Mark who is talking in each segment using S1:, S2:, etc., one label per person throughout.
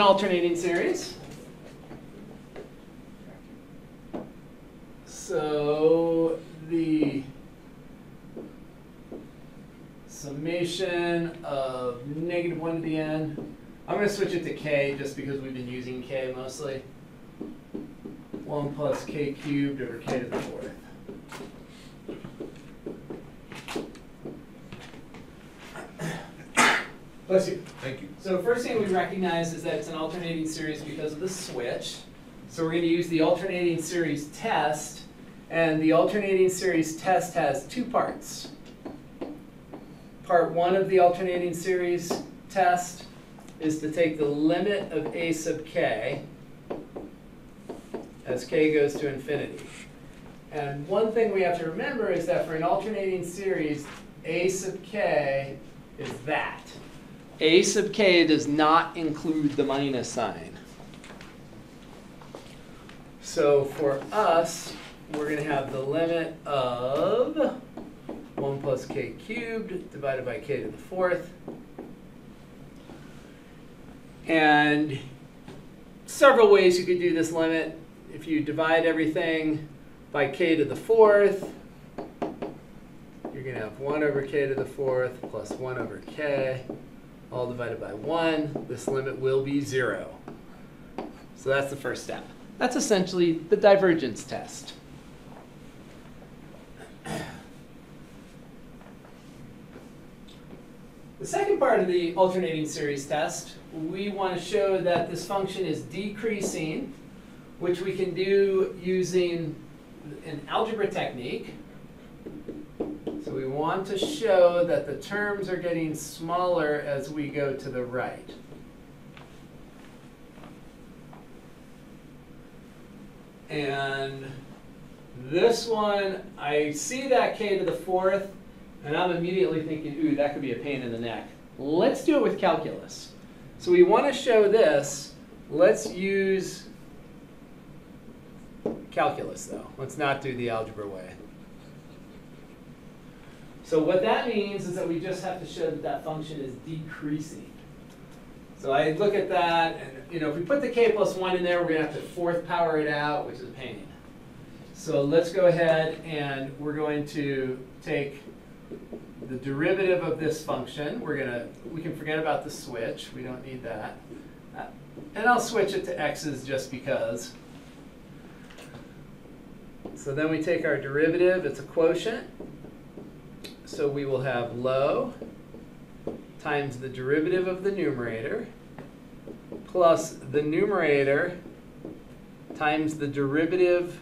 S1: alternating series. So the summation of negative 1 to the n, I'm going to switch it to k just because we've been using k mostly. 1 plus k cubed over k to the fourth. Bless you.
S2: Thank you.
S1: So first thing we recognize is that it's an alternating series because of the switch. So we're going to use the alternating series test. And the alternating series test has two parts. Part one of the alternating series test is to take the limit of a sub k as k goes to infinity. And one thing we have to remember is that for an alternating series, a sub k is that a sub k does not include the minus sign. So for us, we're going to have the limit of 1 plus k cubed divided by k to the fourth. And several ways you could do this limit. If you divide everything by k to the fourth, you're going to have 1 over k to the fourth plus 1 over k all divided by 1. This limit will be 0. So that's the first step. That's essentially the divergence test. The second part of the alternating series test, we want to show that this function is decreasing, which we can do using an algebra technique. So we want to show that the terms are getting smaller as we go to the right. And this one, I see that k to the fourth, and I'm immediately thinking, ooh, that could be a pain in the neck. Let's do it with calculus. So we want to show this. Let's use calculus, though. Let's not do the algebra way. So what that means is that we just have to show that that function is decreasing. So I look at that, and you know, if we put the k plus 1 in there, we're going to have to fourth power it out, which is a pain. So let's go ahead and we're going to take the derivative of this function. We're going to, we can forget about the switch. We don't need that. And I'll switch it to x's just because. So then we take our derivative, it's a quotient. So we will have low times the derivative of the numerator plus the numerator times the derivative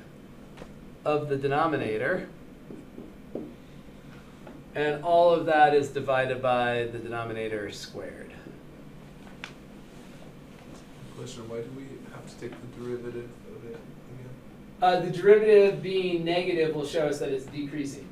S1: of the denominator. And all of that is divided by the denominator squared.
S2: Question, why do we have to take the derivative of it again?
S1: Uh, the derivative being negative will show us that it's decreasing.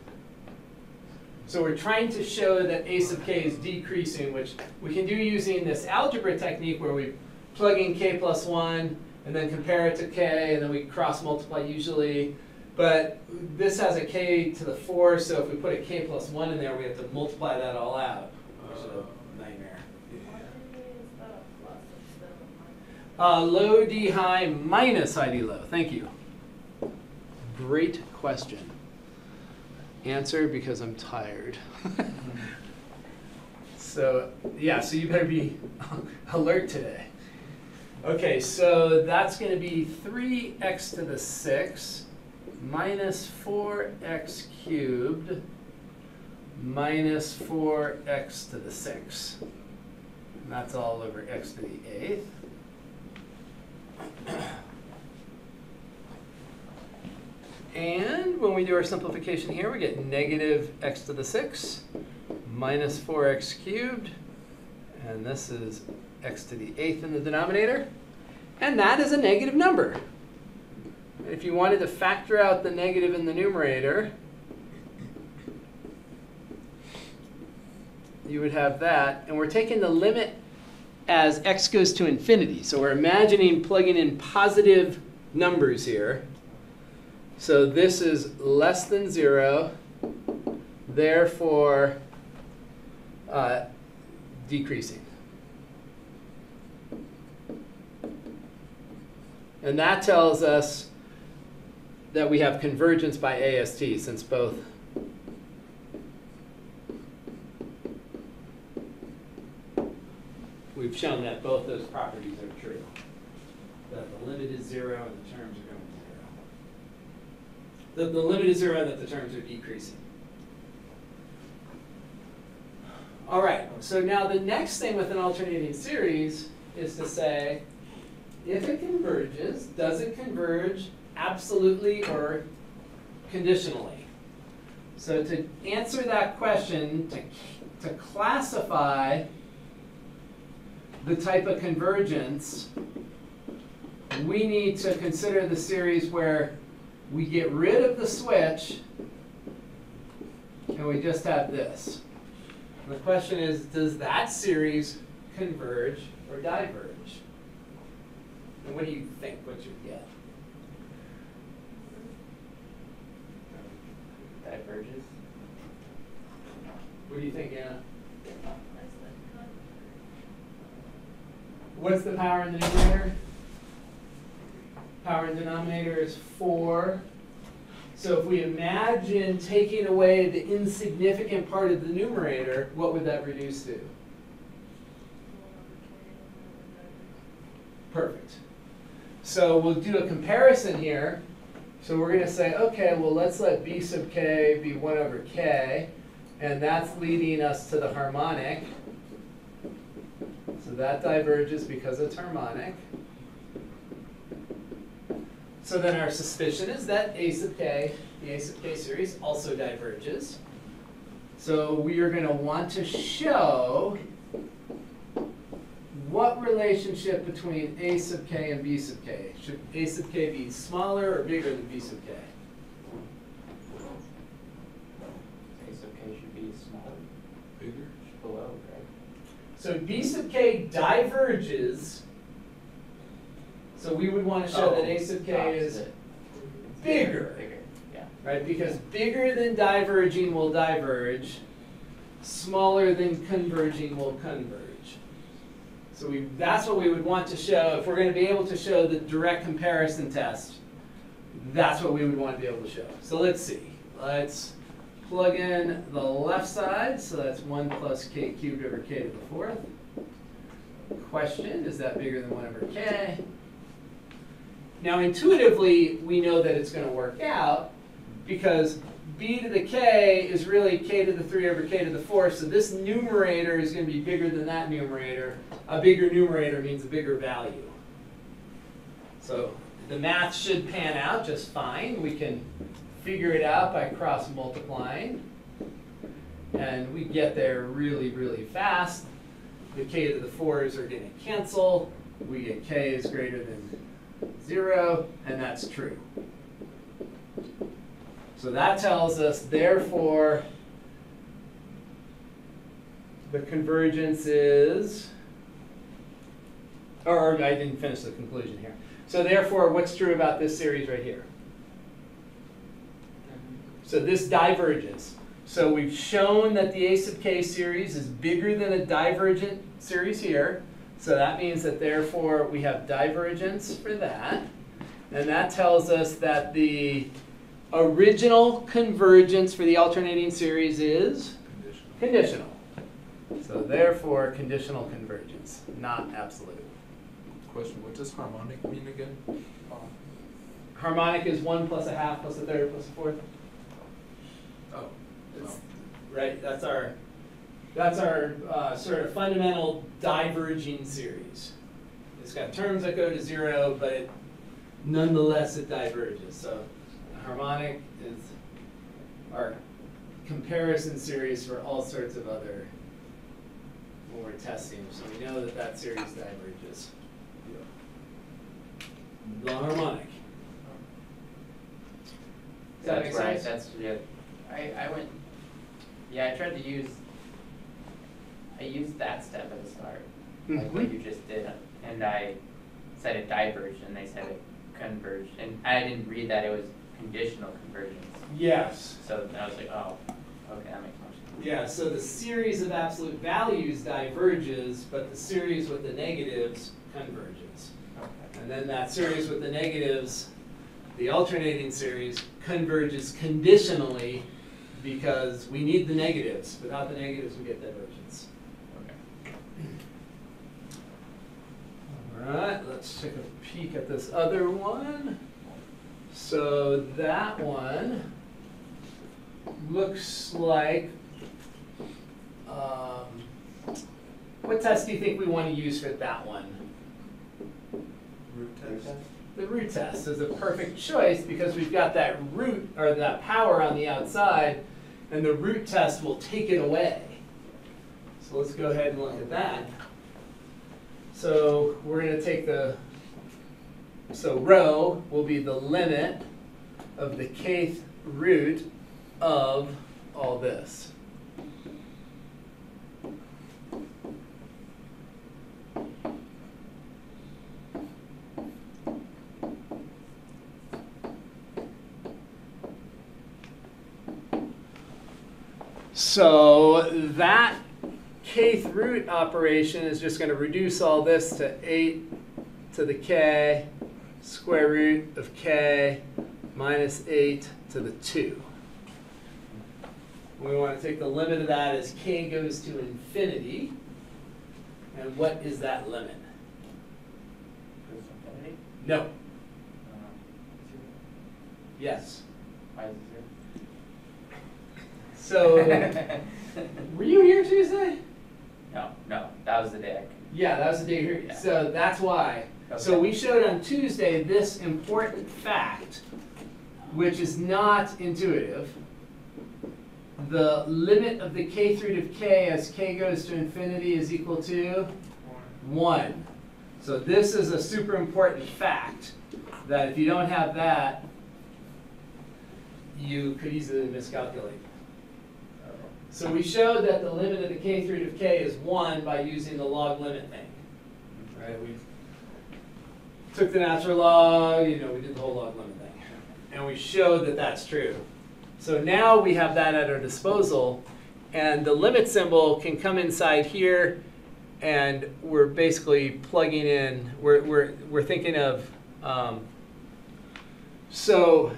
S1: So we're trying to show that a sub k is decreasing, which we can do using this algebra technique where we plug in k plus 1 and then compare it to k, and then we cross multiply usually. But this has a k to the 4, so if we put a k plus 1 in there, we have to multiply that all out, which is a nightmare. Uh, low d high minus high d low. Thank you. Great question. Answer because I'm tired. so yeah, so you better be alert today. Okay, so that's going to be 3x to the 6 minus 4x cubed minus 4x to the 6. And that's all over x to the 8th. And when we do our simplification here, we get negative x to the 6 minus 4x cubed. And this is x to the 8th in the denominator. And that is a negative number. If you wanted to factor out the negative in the numerator, you would have that. And we're taking the limit as x goes to infinity. So we're imagining plugging in positive numbers here. So this is less than 0, therefore uh, decreasing. And that tells us that we have convergence by AST since both we've shown that both those properties are true. That the limit is zero and the terms are going to zero. The, the limit is zero that the terms are decreasing. All right, so now the next thing with an alternating series is to say, if it converges, does it converge absolutely or conditionally? So to answer that question, to, to classify the type of convergence, we need to consider the series where we get rid of the switch and we just have this. And the question is, does that series converge or diverge? And what do you think what you get?
S3: Diverges.
S1: What do you think, Anna? What's the power in the numerator? Power in denominator is four. So if we imagine taking away the insignificant part of the numerator, what would that reduce to? Perfect. So we'll do a comparison here. So we're going to say, okay, well, let's let b sub k be 1 over k. And that's leading us to the harmonic. So that diverges because it's harmonic. So then our suspicion is that a sub k, the a sub k series, also diverges. So we are going to want to show what relationship between a sub k and b sub k? Should a sub k be smaller or bigger than b sub k?
S3: A sub k should be smaller,
S2: Bigger?
S3: below, right?
S1: So b sub k diverges. So we would want to show that oh, a sub k is bigger.
S3: Bigger, yeah.
S1: right? Because bigger than diverging will diverge, smaller than converging will converge. So we, that's what we would want to show. If we're going to be able to show the direct comparison test, that's what we would want to be able to show. So let's see. Let's plug in the left side. So that's 1 plus k cubed over k to the fourth. Question, is that bigger than 1 over k? Now intuitively, we know that it's going to work out because b to the k is really k to the 3 over k to the 4. So this numerator is going to be bigger than that numerator. A bigger numerator means a bigger value. So the math should pan out just fine. We can figure it out by cross multiplying. And we get there really, really fast. The k to the 4s are going to cancel. We get k is greater than 0, and that's true. So that tells us, therefore, the convergence is, or I didn't finish the conclusion here. So therefore, what's true about this series right here? So this diverges. So we've shown that the a sub k series is bigger than a divergent series here. So that means that therefore we have divergence for that. And that tells us that the original convergence for the alternating series is
S2: Conditional.
S1: conditional. So therefore, conditional convergence, not absolute.
S2: Question, what does harmonic mean again?
S1: Um, harmonic is one plus a half plus a third plus a fourth.
S2: Oh,
S1: It's- Right, that's our, that's our uh, sort of fundamental diverging series. It's got terms that go to zero, but it, nonetheless it diverges. So harmonic is our comparison series for all sorts of other, when we're testing. So we know that that series diverges. The harmonic. Does that make
S3: That's right, that's, yeah, I, I went, yeah, I tried to use, I used that step at the start, like what
S1: Mhm.
S3: you just did, and I said it diverged, and they said it converged, and I didn't read that it was conditional convergence,
S1: Yes.
S3: so I was like, oh, okay, that makes more sense.
S1: Yeah, so the series of absolute values diverges, but the series with the negatives converges.
S3: Okay.
S1: And then that series with the negatives, the alternating series converges conditionally because we need the negatives. Without the negatives, we get divergence.
S3: Okay.
S1: All right, let's take a peek at this other one. So that one looks like, um, what test do you think we want to use for that one?
S2: Root test.
S1: The root test is a perfect choice because we've got that root or that power on the outside and the root test will take it away. So let's go ahead and look at that. So we're gonna take the, so rho will be the limit of the kth root of all this. So that kth root operation is just going to reduce all this to 8 to the k square root of k minus 8 to the 2. We want to take the limit of that as k goes to infinity. And what is that limit? No. Yes. So, were you here Tuesday?
S3: No, no, that was the day I could.
S1: Yeah, that was the day here.
S3: Yeah.
S1: So that's why. So we showed on Tuesday this important fact, which is not intuitive. The limit of the kth root of k as k goes to infinity is equal to 1. So this is a super important fact that if you don't have that, you could easily miscalculate. So we showed that the limit of the kth root of k is 1 by using the log limit thing. Right? We took the natural log, you know, we did the whole log limit thing. And we showed that that's true. So now we have that at our disposal, and the limit symbol can come inside here, and we're basically plugging in, we're, we're, we're thinking of, um, so,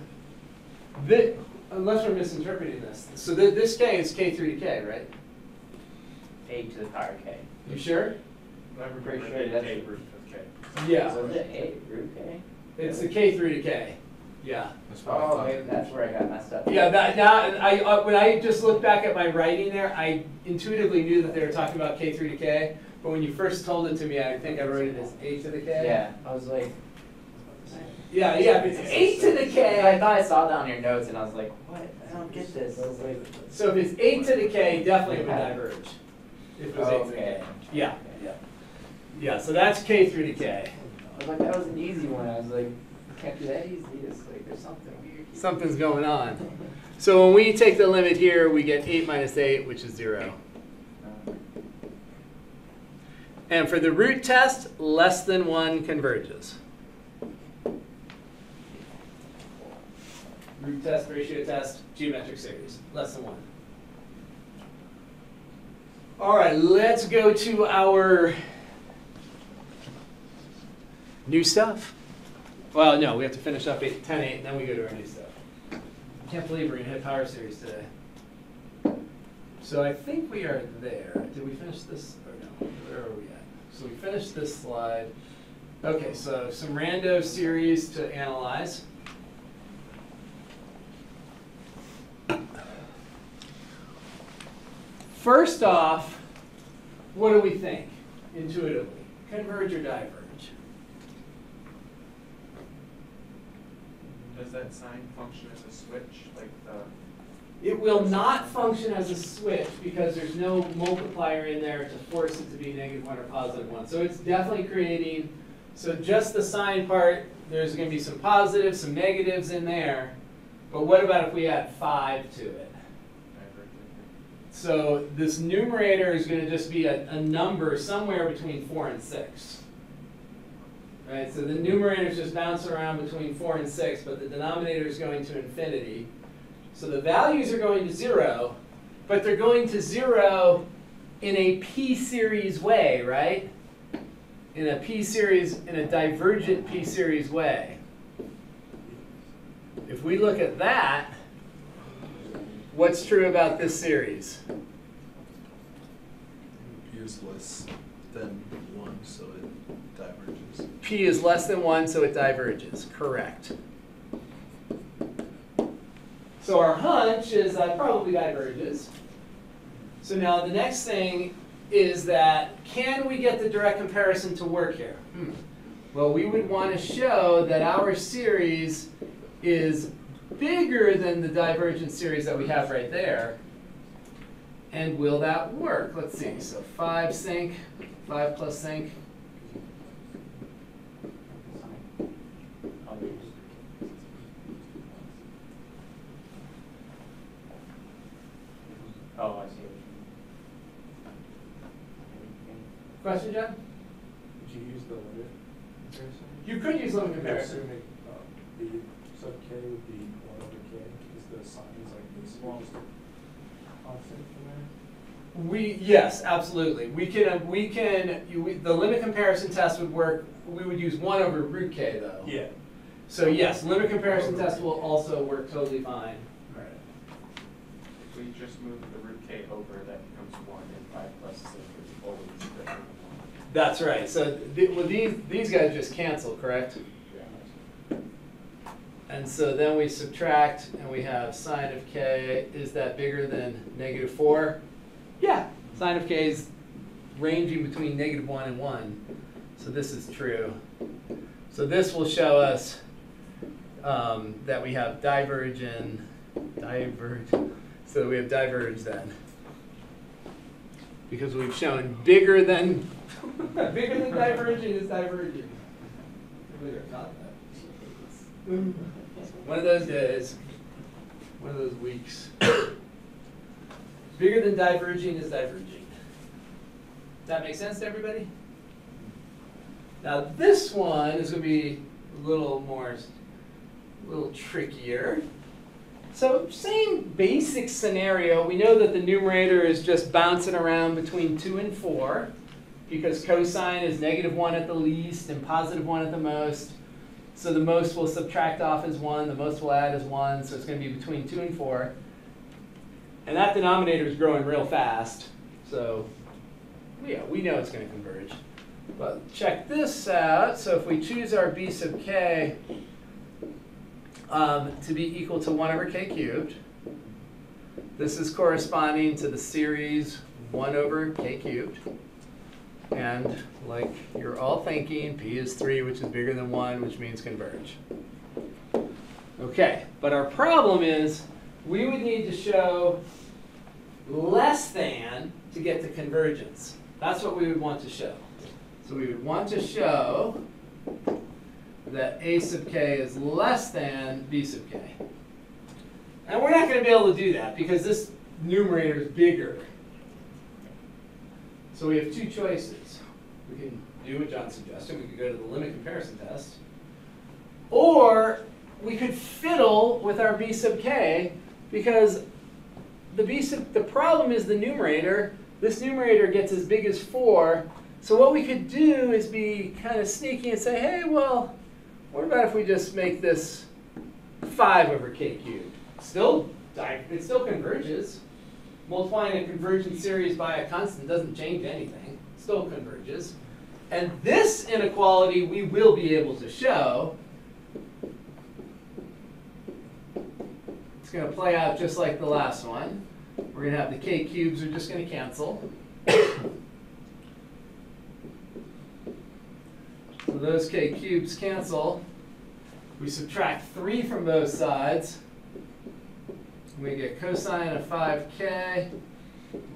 S1: thi- unless we're misinterpreting this, so thi- this k is k three to k, right?
S3: Eight to the power k.
S1: You sure?
S4: I'm
S3: Pretty
S4: pretty
S3: sure
S4: sure
S3: that's-
S4: that's root of K.
S1: Yeah,
S3: So is it eight root k?
S1: it's the k through to k, yeah.
S2: That's what I
S3: Oh, that's where I got messed up.
S1: Yeah, that, now, I, uh, when I just looked back at my writing there, I intuitively knew that they were talking about k three to K, but when you first told it to me, I think I wrote it as A to the K.
S3: Yeah, I was like.
S1: Yeah, yeah, if it's eight to the k, I
S3: thought I saw down your notes and I was like, what? I don't get this. I was like.
S1: so if it's eight to the K, definitely it would diverge. If it was eight to the K.
S3: Okay.
S1: Yeah, yeah. Yeah, so that's K through to K.
S3: I was like, that was an easy one. I was like, can't be that easy. It's like, there's something weird.
S1: Something's going on. So when we take the limit here, we get eight minus eight, which is zero. And for the root test, less than one converges. Root test, ratio test, geometric series, less than one. All right, let's go to our new stuff. Well, no, we have to finish up 8, 10, 8, and then we go to our new stuff. I can't believe we're gonna hit power series today. So I think we are there. Did we finish this or no? Where are we at? So we finished this slide. Okay, so some rando series to analyze. First off, what do we think intuitively? Converge or diverge?
S4: Does that sine function as a switch, like the,
S1: It will not function as a switch because there's no multiplier in there to force it to be negative one or positive one. So it's definitely creating, so just the sine part, there's gonna be some positives, some negatives in there. But what about if we add five to it? So this numerator is gonna just be a, a number somewhere between four and six. Right, so the numerator is just bouncing around between four and six, but the denominator is going to infinity. So the values are going to zero, but they're going to zero in a p-series way, right? in a p-series, in a divergent p-series way. If we look at that, what's true about this series?
S2: P is less than one, so it diverges.
S1: P is less than one, so it diverges. Correct. So our hunch is that probably diverges. So now the next thing is that can we get the direct comparison to work here? Hmm. Well, we would want to show that our series is bigger than the divergent series that we have right there. And will that work? Let's see. So 5 sync, 5 plus sync.
S3: Oh, I see what you mean.
S1: Question, John?
S5: Would you use the limit comparison?
S1: You could use limit comparison.
S5: Assuming, uh, B sub k would be one over k, because the sine is like basically just constant from there.
S1: We, yes, absolutely. We can, uh, we can, you, we, the limit comparison test would work, we would use one over root k though.
S5: Yeah.
S1: So yes, limit comparison test will also work totally fine.
S4: If we just move the root k over, that becomes one, and five plus six is always greater than one.
S1: That's right. So th- well, these, these guys just cancel, correct? And so then we subtract and we have sine of k, is that bigger than negative four? Yeah, sine of k is ranging between negative one and one. So this is true. So this will show us um, that we have diverge and diverge. So we have diverge then. Because we've shown bigger than, bigger than diverging is diverging. Everybody got that? One of those days, one of those weeks. Bigger than diverging is diverging. Does that make sense to everybody? Now this one is going to be a little more, a little trickier. So same basic scenario. We know that the numerator is just bouncing around between 2 and 4 because cosine is negative 1 at the least and positive 1 at the most. So the most we'll subtract off is 1, the most we'll add is 1, so it's going to be between 2 and 4. And that denominator is growing real fast, so yeah, we know it's going to converge. But check this out. So if we choose our b sub k um, to be equal to 1 over k cubed, this is corresponding to the series 1 over k cubed. And like you're all thinking, p is 3, which is bigger than 1, which means converge. Okay, but our problem is we would need to show less than to get to convergence. That's what we would want to show. So we would want to show that a sub k is less than b sub k. And we're not going to be able to do that because this numerator is bigger. So we have two choices. We can do what John suggested. We could go to the limit comparison test. Or we could fiddle with our b sub k because the b sub, the problem is the numerator. This numerator gets as big as 4. So what we could do is be kind of sneaky and say, hey, well, what about if we just make this 5 over k cubed? Still, it still converges. Multiplying a convergent series by a constant doesn't change anything. Still converges. And this inequality we will be able to show. It's going to play out just like the last one. We're going to have the k cubes are just going to cancel. So those k cubes cancel. We subtract 3 from both sides. We get cosine of 5k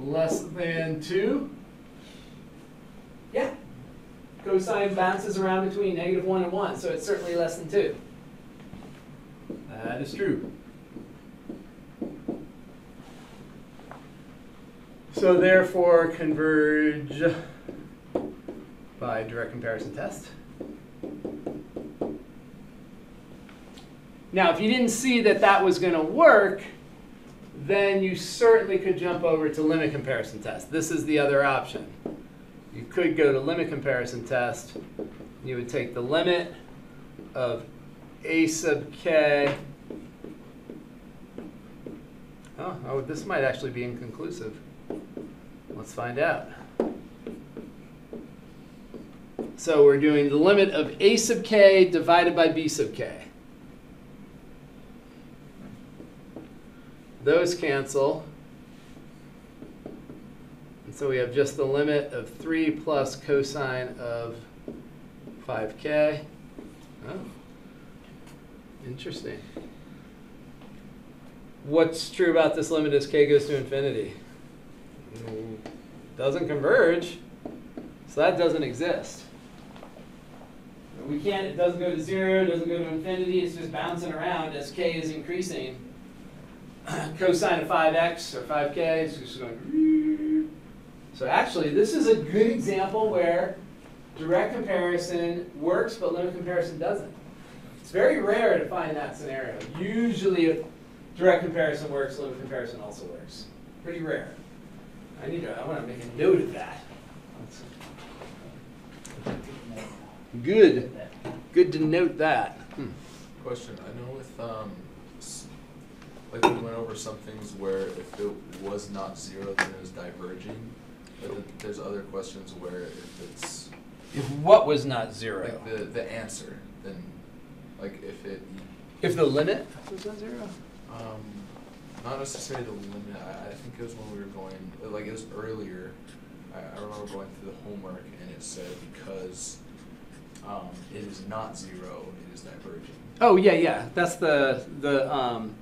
S1: less than 2. Yeah. Cosine bounces around between negative 1 and 1, so it's certainly less than 2. That is true. So therefore, converge by direct comparison test. Now, if you didn't see that that was going to work, then you certainly could jump over to limit comparison test. This is the other option. You could go to limit comparison test. You would take the limit of a sub k. Oh, oh, this might actually be inconclusive. Let's find out. So we're doing the limit of a sub k divided by b sub k. Those cancel. And so we have just the limit of 3 plus cosine of 5k. Oh, interesting. What's true about this limit as k goes to infinity? Mm, Doesn't converge, so that doesn't exist. We can't, it doesn't go to zero, It doesn't go to infinity, it's just bouncing around as k is increasing. Cosine of 5x or 5k is just going. So actually, this is a good example where direct comparison works, but limit comparison doesn't. It's very rare to find that scenario. Usually, if direct comparison works, limit comparison also works. Pretty rare. I need to, I want to make a note of that. Good. Good to note that. Hmm.
S2: Question, I know with, um, s- like we went over some things where if it was not zero, then it was diverging. But then there's other questions where if it's,
S1: If what was not zero?
S2: like the, the answer, then, like if it,
S1: If the limit was not zero?
S2: um, not necessarily the limit, I, I think it was when we were going, like it was earlier. I, I remember going through the homework and it said because, um, it is not zero, it is diverging.
S1: Oh, yeah, yeah. That's the, the, um,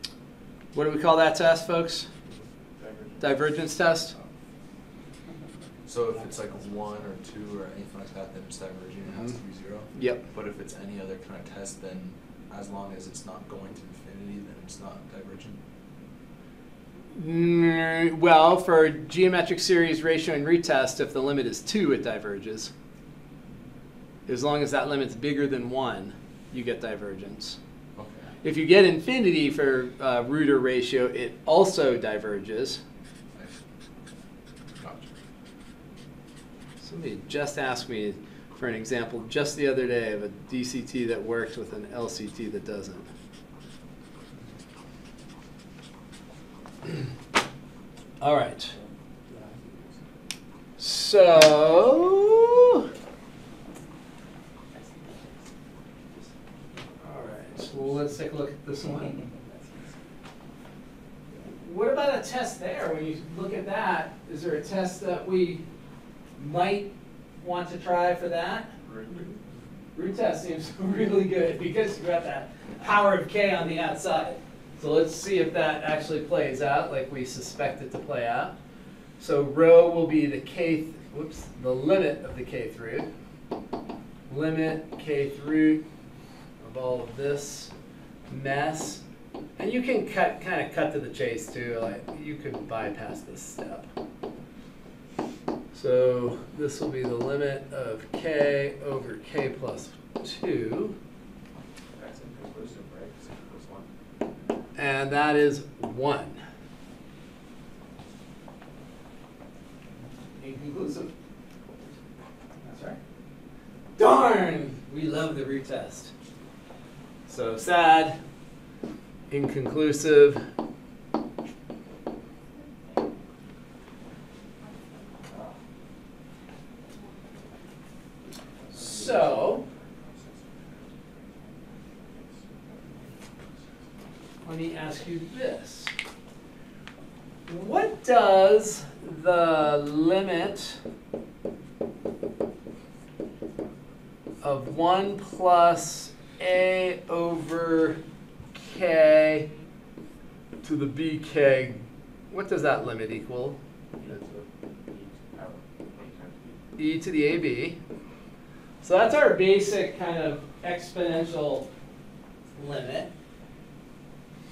S1: what do we call that test, folks? Divergence test?
S2: So if it's like one or two or anything like that, then it's diverging, and it has to be zero.
S1: Yep.
S2: But if it's any other kind of test, then as long as it's not going to infinity, then it's not divergent.
S1: Mm, well, for geometric series ratio and retest, if the limit is two, it diverges. As long as that limit's bigger than one, you get divergence. If you get infinity for uh, ratio, it also diverges. Somebody just asked me for an example just the other day of a DCT that works with an LCT that doesn't. All right. So, all right. So let's take a look at this one. What about a test there? When you look at that, is there a test that we might want to try for that? Root test seems really good because you've got that power of k on the outside. So let's see if that actually plays out like we suspect it to play out. So rho will be the kth, whoops, the limit of the kth root. Limit kth root of all of this mess. And you can cut, kind of cut to the chase too, like you could bypass this step. So this will be the limit of k over k plus 2,
S4: That's inconclusive, right? 'Cause it equals one.
S1: and that is 1. Inconclusive. That's right. Darn! We love the root test. So sad, inconclusive. So, let me ask you this. What does the limit of 1 plus a over k to the bk, what does that limit equal? E to the ab. So that's our basic kind of exponential limit.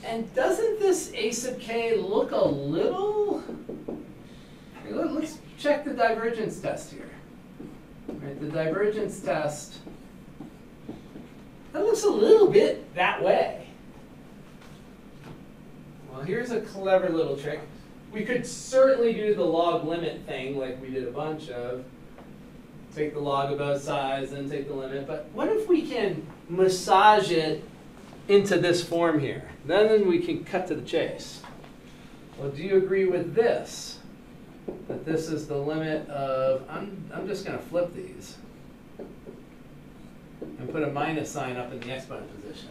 S1: And doesn't this a sub k look a little? Let- Let's check the divergence test here. Right, the divergence test. That looks a little bit that way. Well, here's a clever little trick. We could certainly do the log limit thing like we did a bunch of. take the log of both sides, then take the limit. But what if we can massage it into this form here? Then we can cut to the chase. Well, do you agree with this? That this is the limit of, I'm, I'm just gonna flip these. And put a minus sign up in the exponent position.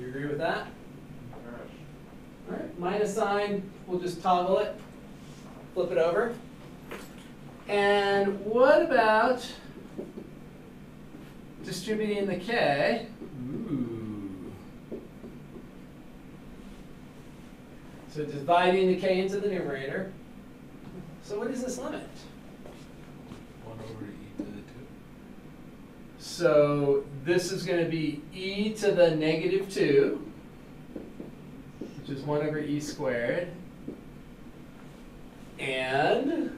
S1: You agree with that? Alright, minus sign, we'll just toggle it, flip it over. And what about distributing the k? Ooh. So dividing the k into the numerator. So what is this limit?
S2: One over e to the two.
S1: So this is gonna be e to the negative two, which is one over e squared. And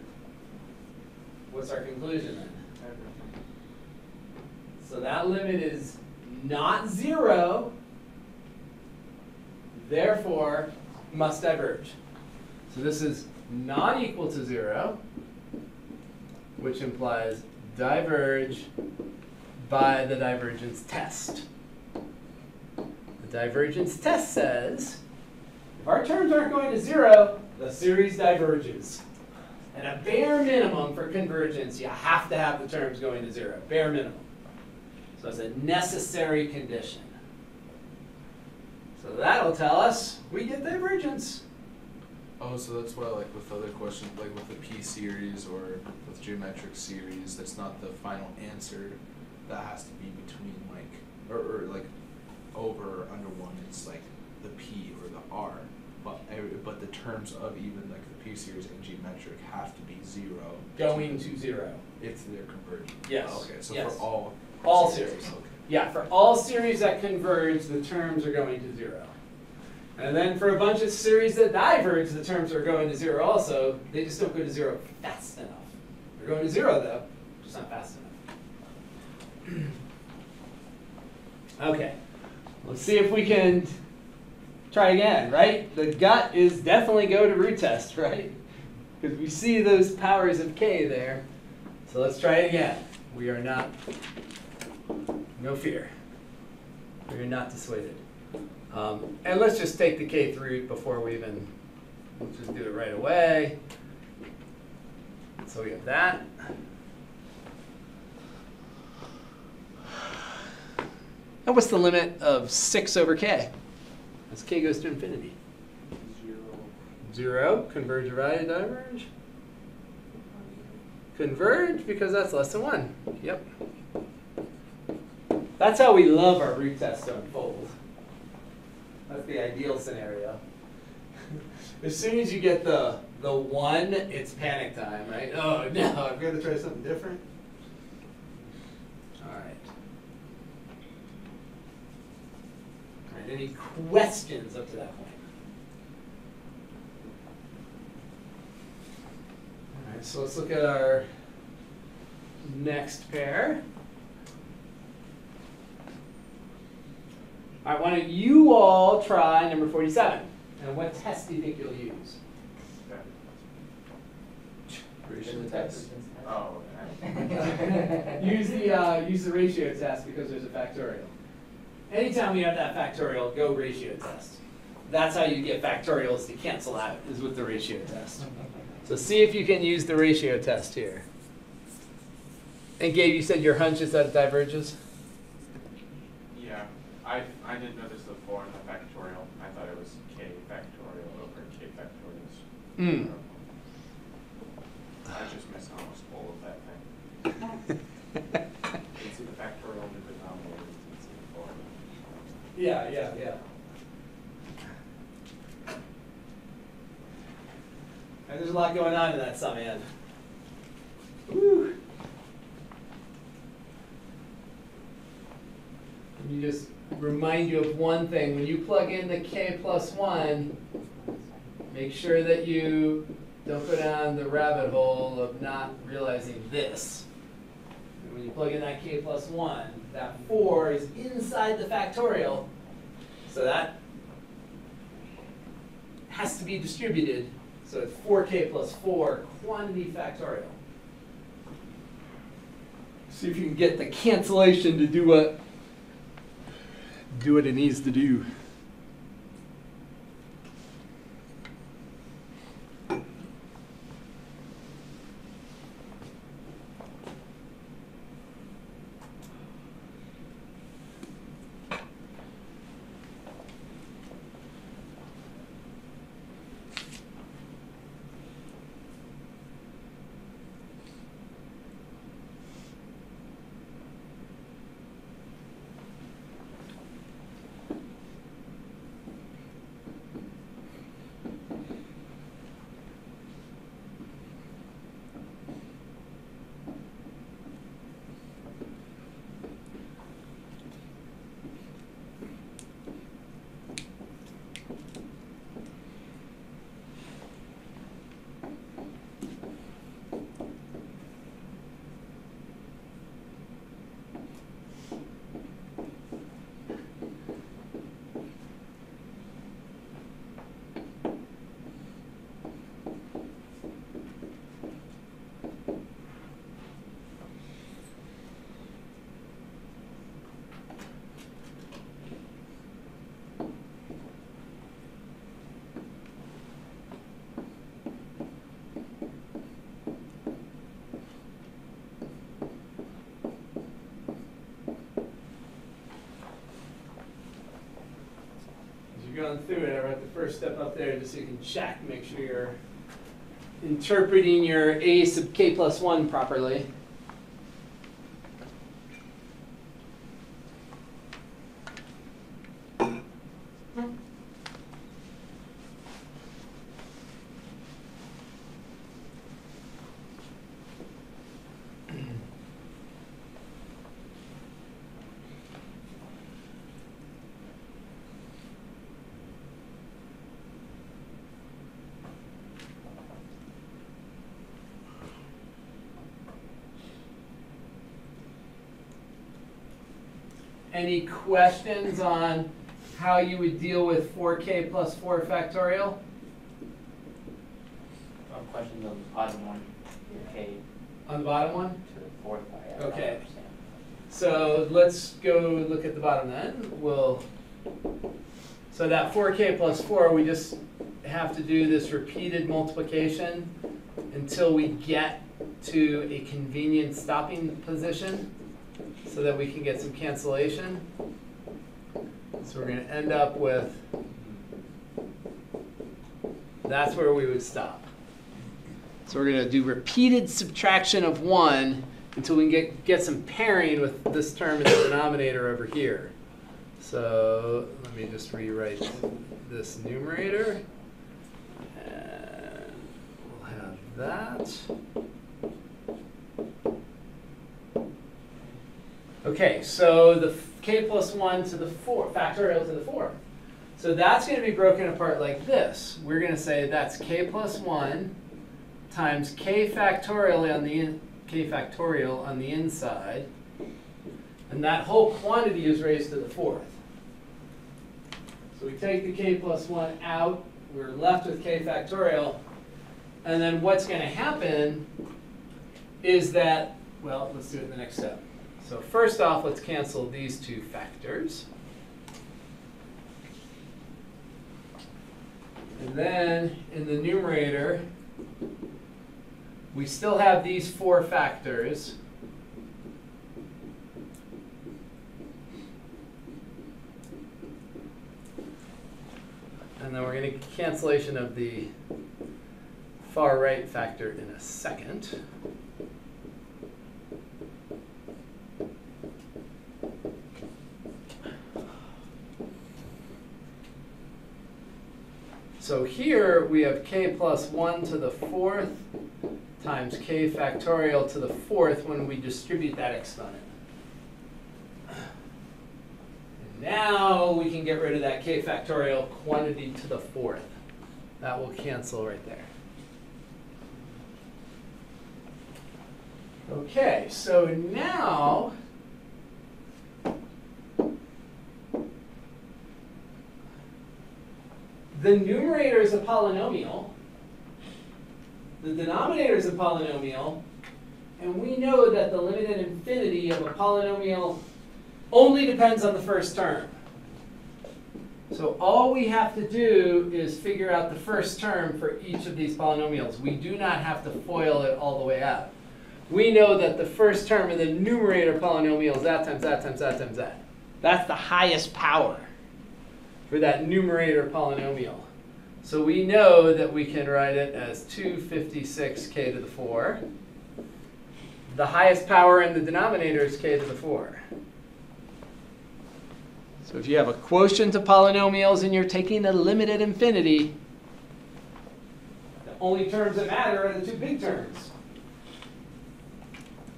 S1: what's our conclusion then? So that limit is not zero, therefore must diverge. So this is not equal to zero, which implies diverge by the divergence test. The divergence test says if our terms aren't going to zero, the series diverges. And a bare minimum for convergence, you have to have the terms going to zero, bare minimum. So it's a necessary condition. So that'll tell us we get divergence.
S2: Oh, so that's why, like with other questions, like with the P series or with geometric series, that's not the final answer. That has to be between like, or, or like, over or under one. It's like the P or the R. But every, but the terms of even like the P series and geometric have to be zero.
S1: Going to zero.
S2: If they're converging.
S1: Yes,
S2: Okay, so
S1: yes.
S2: for all.
S1: All series.
S2: Okay.
S1: Yeah, for all series that converge, the terms are going to zero. And then for a bunch of series that diverge, the terms are going to zero also. They just don't go to zero fast enough. They're going to zero though, just not fast enough. Okay, let's see if we can try again, right? The gut is definitely go to root test, right? Because we see those powers of k there. So let's try it again. We are not no fear. We're not dissuaded. Um, and let's just take the kth root before we even, let's just do it right away. So we have that. And what's the limit of 6 over k? As k goes to infinity.
S5: Zero.
S1: Zero, converge, divide, diverge. Converge because that's less than 1. Yep. That's how we love our root test to unfold. That's the ideal scenario. as soon as you get the the one, it's panic time, right? Oh no, I've got to try something different. All right. Any questions up to that point? All right. So let's look at our next pair. All right, why don't you all try number 47? And what test do you think you'll use?
S2: Ratio test.
S4: Oh, okay.
S1: use the uh, use the ratio test because there's a factorial. Anytime you have that factorial, go ratio test. That's how you get factorials to cancel out is with the ratio test. So see if you can use the ratio test here. And Gabe, you said your hunch is that it diverges?
S4: Yeah, I, I didn't notice the four in the factorial. I thought it was k factorial over k factorial.
S1: Mm.
S4: I just missed almost all of that thing. You can see the factorial in the denominator, you can see the four.
S1: Yeah, yeah, yeah. And there's a lot going on in that summand. Woo. Let me just remind you of one thing. When you plug in the k plus one, make sure that you don't go down the rabbit hole of not realizing this. When you plug in that k plus one, that four is inside the factorial, so that has to be distributed. So it's 4k plus 4 quantity factorial. See if you can get the cancellation to do what do what it needs to do. Going through it, I wrote the first step up there just so you can check, make sure you're interpreting your a sub k plus 1 properly. Any questions on how you would deal with 4k plus 4 factorial?
S3: Um, questions on the bottom one, okay,
S1: On the bottom one?
S3: to the fourth I
S1: Okay. So let's go look at the bottom then. We'll, so that 4k plus 4, we just have to do this repeated multiplication until we get to a convenient stopping position so that we can get some cancellation. So we're going to end up with, that's where we would stop. So we're going to do repeated subtraction of 1 until we can get, get some pairing with this term in the denominator over here. So let me just rewrite this numerator. And we'll have that. Okay, so the k 1 to the 4, factorial to the 4. So that's going to be broken apart like this. We're going to say that's k plus 1 times k factorial on the in, k factorial on the inside, and that whole quantity is raised to the fourth. So we take the k plus 1 out, we're left with k factorial, and then what's going to happen is that, well, let's do it in the next step. So first off, let's cancel these two factors. And then in the numerator, we still have these four factors. And then we're going to cancellation of the far right factor in a second. So here we have k plus 1 to the fourth times k factorial to the fourth when we distribute that exponent. Now we can get rid of that k factorial quantity to the fourth. That will cancel right there. Okay, so now the numerator is a polynomial, the denominator is a polynomial, And we know that the limit at infinity of a polynomial only depends on the first term. So all we have to do is figure out the first term for each of these polynomials. We do not have to FOIL it all the way out. We know that the first term in the numerator polynomial is that times that times that times that. That's the highest power for that numerator polynomial. So we know that we can write it as 256k to the 4. The highest power in the denominator is k to the 4. So if you have a quotient of polynomials and you're taking a at infinity, the only terms that matter are the two big terms.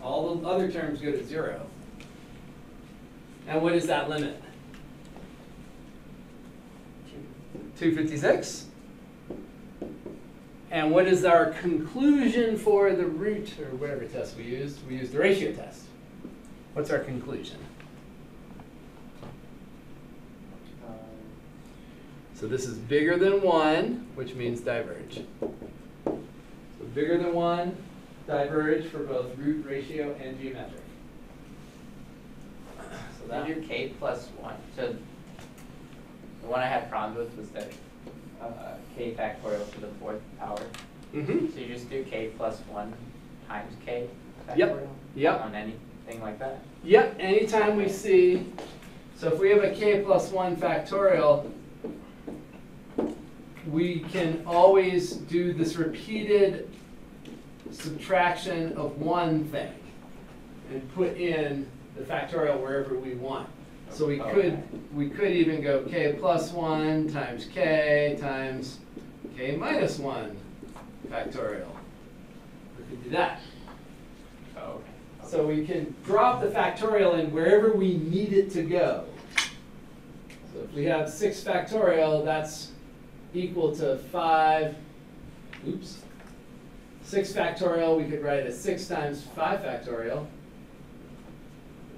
S1: All the other terms go to 0. And what is that limit? 256? And what is our conclusion for the root, or whatever test we used? We used the ratio test. What's our conclusion? So this is bigger than 1, which means diverge. So bigger than 1, diverge for both root, ratio, and geometric. So that,
S3: We do k plus one, so the one I had problems with was the uh, k factorial to the fourth power.
S1: Mhm.
S3: So you just do k plus one times k
S1: Yep,
S3: factorial?
S1: yep.
S3: On anything like that?
S1: Yep, anytime we see, so if we have a k plus 1 factorial, we can always do this repeated subtraction of one thing and put in the factorial wherever we want. So we oh.
S3: could,
S1: we could even go k plus 1 times k times k minus 1 factorial. We could do that.
S3: Oh, okay.
S1: So we can drop the factorial in wherever we need it to go. So if we have six factorial, that's equal to five, oops. Six factorial, we could write it as six times five factorial.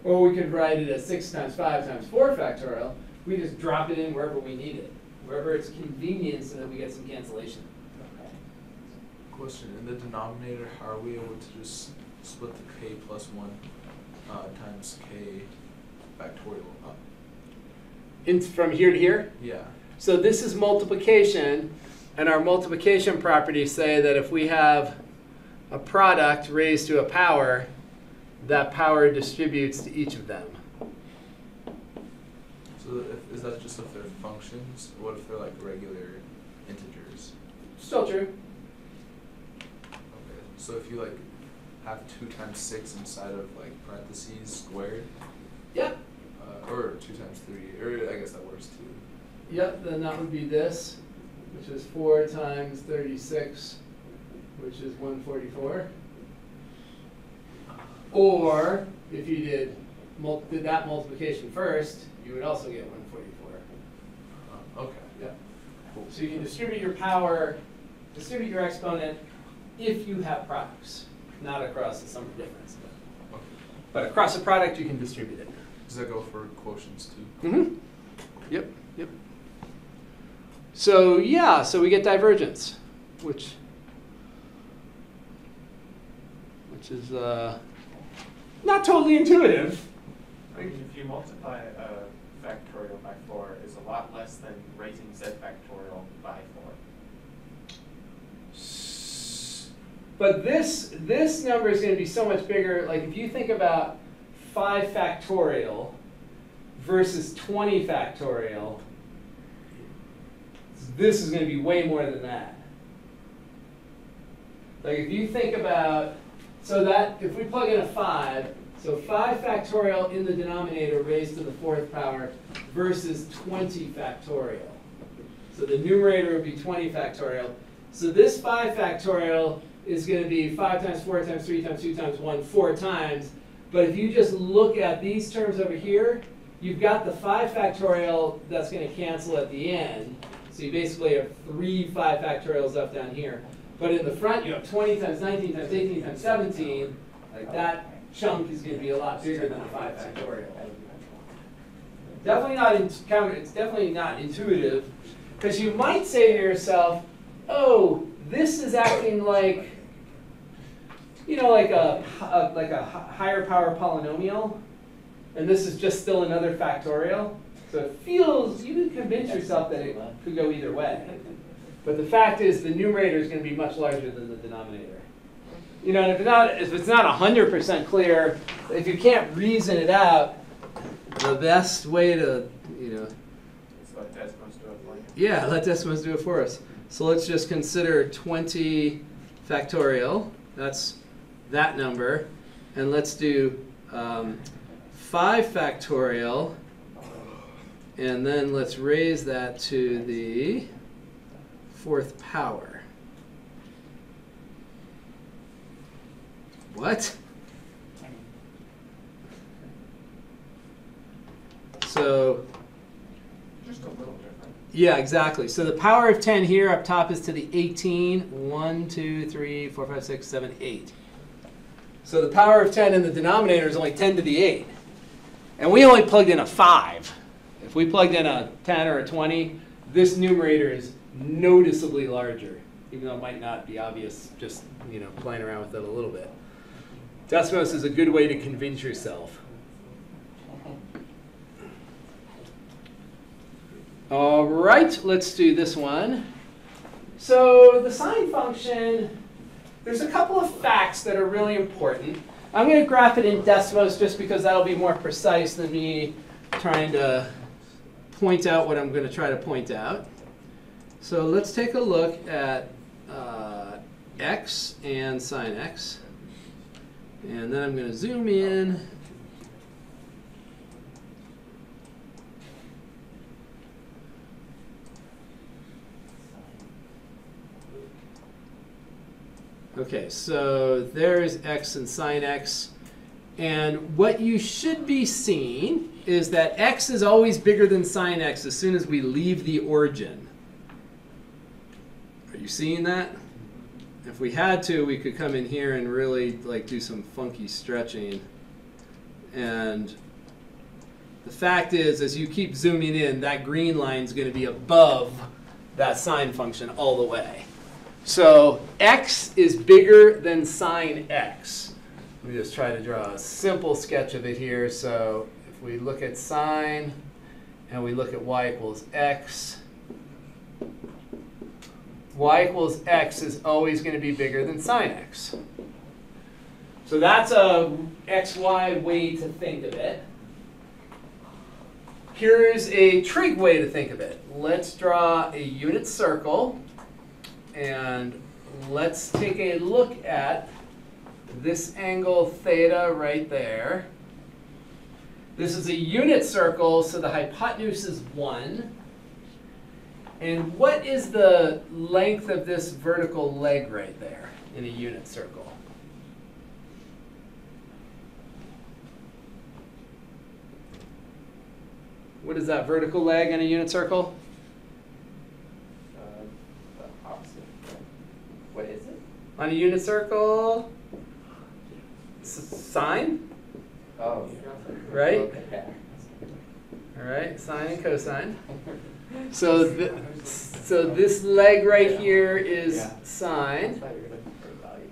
S1: Or we could write it as six times five times four factorial. We just drop it in wherever we need it, wherever it's convenient so that we get some cancellation.
S3: Okay.
S2: Question, in the denominator, how are we able to just split the k plus one, uh, times k factorial up?
S1: In, from here to here?
S2: Yeah,
S1: So this is multiplication, and our multiplication properties say that if we have a product raised to a power, that power distributes to each of them.
S2: so if, is that just if they're functions, what if they're like regular integers?
S1: Still true.
S2: Okay, so if you like have two times six inside of like parentheses squared,
S1: Yep.
S2: uh, or two times three, or I guess that works too.
S1: Yep, then that would be this, which is four times thirty-six, which is one forty-four. Or if you did mul- did that multiplication first, you would also get one forty-four.
S2: Uh, okay.
S1: Yep.
S2: Cool.
S1: So you can distribute your power, distribute your exponent if you have products, not across the sum of difference.
S2: Okay.
S1: But across a product, you can distribute it.
S2: Does that go for quotients too?
S1: Mm-hmm. Yep, yep. So yeah, so we get divergence, which which is uh, not totally intuitive.
S4: I mean, if you multiply a factorial by four, is a lot less than raising z factorial by four.
S1: But this this number is going to be so much bigger. Like if you think about five factorial versus twenty factorial, this is going to be way more than that. Like if you think about so that if we plug in a five, so five factorial in the denominator raised to the fourth power versus twenty factorial. So the numerator would be 20 factorial. So this 5 factorial is going to be 5 times 4 times 3 times 2 times 1, 4 times. But if you just look at these terms over here, you've got the 5 factorial that's going to cancel at the end. So you basically have three 5 factorials up down here. But in the front, you have 20 times 19 times 18 times 17. Like that chunk is going to be a lot bigger than the 5 factorial. Definitely not in. It's definitely not intuitive, because you might say to yourself, "Oh, this is acting like you know, like a, a like a higher power polynomial, and this is just still another factorial. So it feels you can convince yourself that it could go either way. But the fact is, the numerator is going to be much larger than the denominator. You know, if it's not if it's not hundred percent clear, if you can't reason it out, the best way to you know
S4: It's like Desmos do it for you.
S1: yeah, let Desmos do it for us. So let's just consider 20 factorial. That's that number. And let's do um, 5 factorial. And then let's raise that to the fourth power. What? So
S4: Just a little different.
S1: yeah, exactly. So the power of 10 here up top is to the 18. 1, 2, 3, 4, 5, 6, 7, 8. So the power of 10 in the denominator is only 10 to the 8. And we only plugged in a 5. If we plugged in a 10 or a 20, this numerator is noticeably larger, even though it might not be obvious just, you know, playing around with it a little bit. Desmos is a good way to convince yourself. All right, let's do this one. So the sine function, there's a couple of facts that are really important. I'm going to graph it in Desmos just because that'll be more precise than me trying to point out what I'm going to try to point out. So let's take a look at uh, x and sine x. And then I'm going to zoom in. Okay, so there's x and sine x. And what you should be seeing is that x is always bigger than sine x as soon as we leave the origin. Are you seeing that? If we had to, we could come in here and really like do some funky stretching. And the fact is, as you keep zooming in, that green line is going to be above that sine function all the way. So x is bigger than sine x. Let me just try to draw a simple sketch of it here. So if we look at sine and we look at y equals x, y equals x is always going to be bigger than sine x. So that's a xy way to think of it. Here's a trig way to think of it. Let's draw a unit circle and let's take a look at this angle theta right there. This is a unit circle, so the hypotenuse is 1. And what is the length of this vertical leg right there in a unit circle? What is that vertical leg in a unit circle?
S3: Uh, the opposite. What is it?
S1: On a unit circle, sine,
S3: Oh.
S1: right?
S3: Okay.
S1: All right, sine and cosine. So, th- so this leg right here is
S3: Yeah.
S1: sine.
S3: I thought you were looking for a value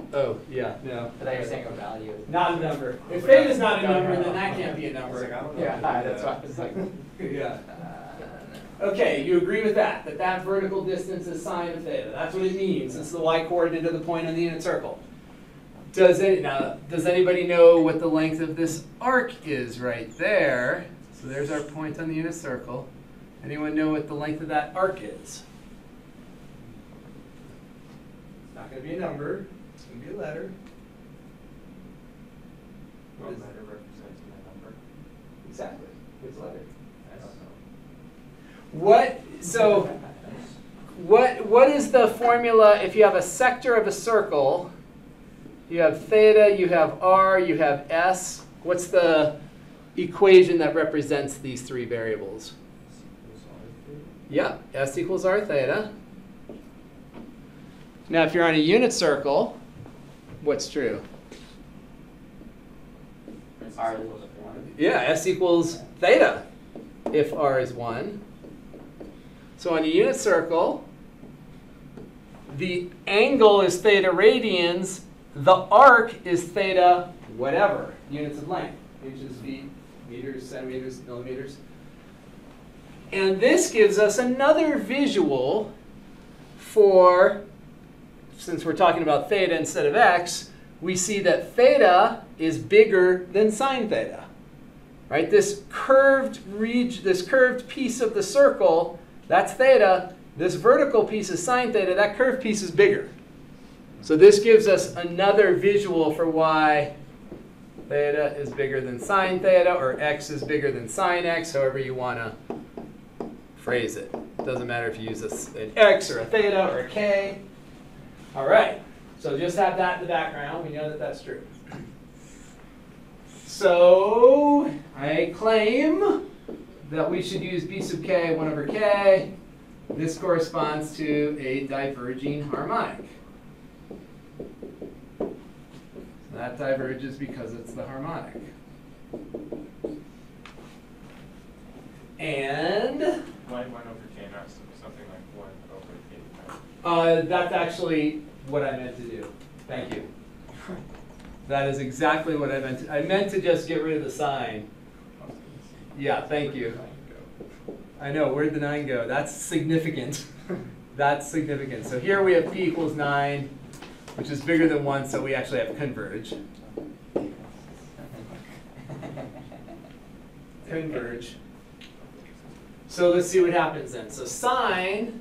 S3: too.
S1: Oh, yeah, no.
S3: I thought you were saying a value.
S1: Not a number. If theta is not a number, then that can't be a number.
S3: Yeah, that's why I was like.
S1: Yeah.
S3: uh,
S1: Okay, you agree with that, that that vertical distance is sine of theta. That's what it means. It's the y coordinate of the point on the unit circle. Does it, now, does anybody know what the length of this arc is right there? So there's our point on the unit circle. Anyone know what the length of that arc is? It's not gonna be a number, it's gonna be a letter.
S4: What letter represents that number?
S1: Exactly, which letter?
S4: I don't know.
S1: What, so, what, what is the formula if you have a sector of a circle? You have theta, you have r, you have s. What's the equation that represents these three variables? Yeah, s equals r theta. Now, if you're on a unit circle, what's true?
S3: R.
S1: Yeah, s equals theta if r is 1. So on a unit circle, the angle is theta radians, the arc is theta whatever, units of length, inches, feet, meters, centimeters, millimeters. And this gives us another visual for, since we're talking about theta instead of x, we see that theta is bigger than sine theta. Right? This curved reg- this curved piece of the circle, that's theta. This vertical piece is sine theta. That curved piece is bigger. So this gives us another visual for why theta is bigger than sine theta, or x is bigger than sine x, however you want to phrase it. It Doesn't matter if you use a, an x or a theta or a k. All right, so just have that in the background. We know that that's true. So I claim that we should use b sub k 1 over k. This corresponds to a diverging harmonic. That diverges because it's the harmonic. And
S4: Why one over k, not some- something like one over k,
S1: uh, that's actually what I meant to do. Thank you. That is exactly what I meant. To, I meant to just get rid of the sine. Yeah, thank you. I know, where'd the nine go? That's significant. That's significant. So here we have p equals nine, which is bigger than one, so we actually have converge. Converge. So let's see what happens then. So sine,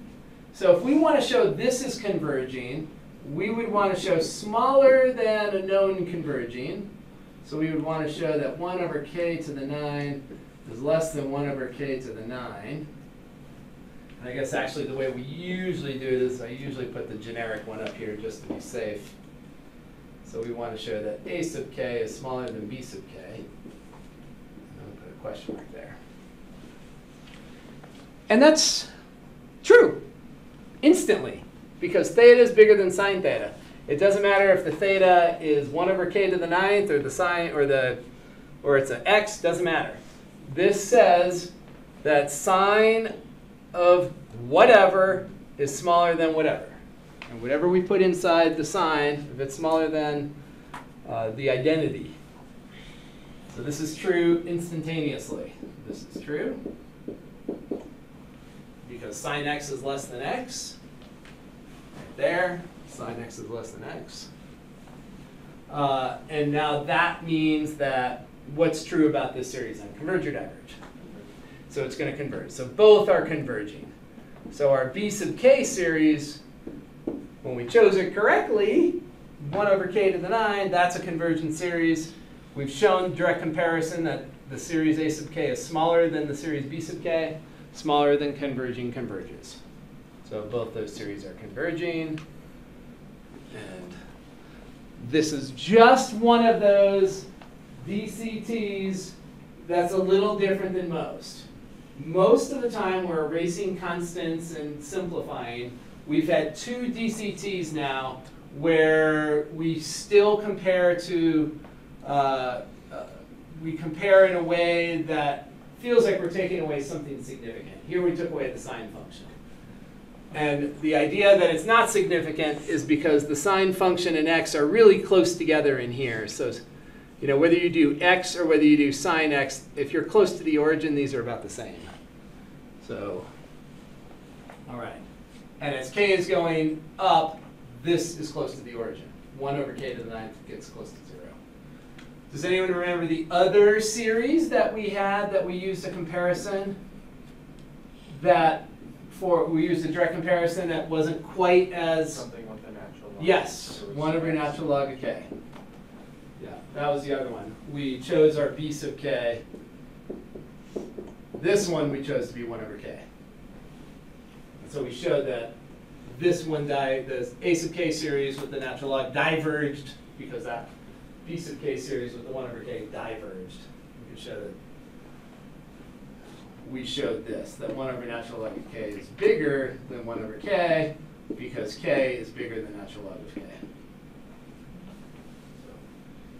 S1: so if we want to show this is converging, we would want to show smaller than a known converging. So we would want to show that 1 over k to the 9 is less than 1 over k to the 9. And I guess actually the way we usually do it is I usually put the generic one up here just to be safe. So we want to show that a sub k is smaller than b sub k. And I'll put a question mark there. And that's true instantly because theta is bigger than sine theta. It doesn't matter if the theta is 1 over k to the ninth or the sine or the or it's an x, doesn't matter. This says that sine of whatever is smaller than whatever. And whatever we put inside the sine, if it's smaller than uh, the identity. So this is true instantaneously. This is true because sine x is less than x. Right there, sine x is less than x. Uh, and now that means that what's true about this series then? Converge or diverge? So it's going to converge. So both are converging. So our b sub k series, when we chose it correctly, 1 over k to the 9, that's a convergent series. We've shown direct comparison that the series a sub k is smaller than the series b sub k, smaller than converging converges. So both those series are converging. And this is just one of those DCTs that's a little different than most. Most of the time we're erasing constants and simplifying. We've had two DCTs now where we still compare to, uh, uh, we compare in a way that feels like we're taking away something significant. Here we took away the sine function. And the idea that it's not significant is because the sine function and x are really close together in here. So, you know, whether you do x or whether you do sine x, if you're close to the origin, these are about the same. So, all right. And as k is going up, this is close to the origin. 1 over k to the ninth gets close to 0. Does anyone remember the other series that we had that we used a comparison? That for we used a direct comparison that wasn't quite as
S4: Something with the natural log.
S1: yes, one over natural log of k. Yeah, that was the other one. We chose our b sub k. This one we chose to be one over k. And so we showed that this one di the a sub k series with the natural log diverged because that b sub k series with the one over k diverged. We could show that we showed this, that 1 over natural log of k is bigger than 1 over k because k is bigger than natural log of k.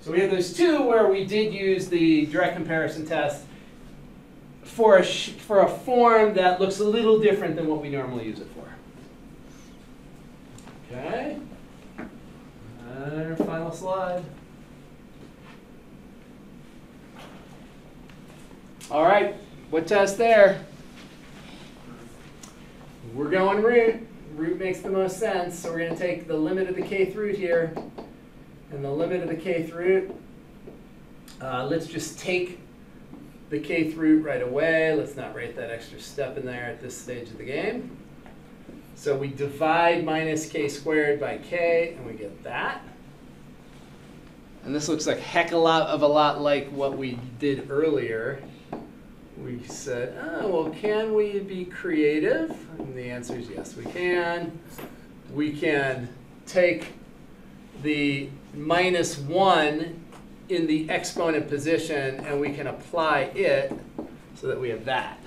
S1: So we have those two where we did use the direct comparison test for a, for a form that looks a little different than what we normally use it for. Okay. And our final slide. All right, what test there? We're going root. Root makes the most sense, so we're going to take the limit of the kth root here. And the limit of the kth root, uh, let's just take the kth root right away. Let's not write that extra step in there at this stage of the game. So we divide minus k squared by k, and we get that. And this looks like heck a lot of a lot like what we did earlier. We said, oh, well, can we be creative? And the answer is yes, we can. We can take the minus 1 in the exponent position, and we can apply it so that we have that.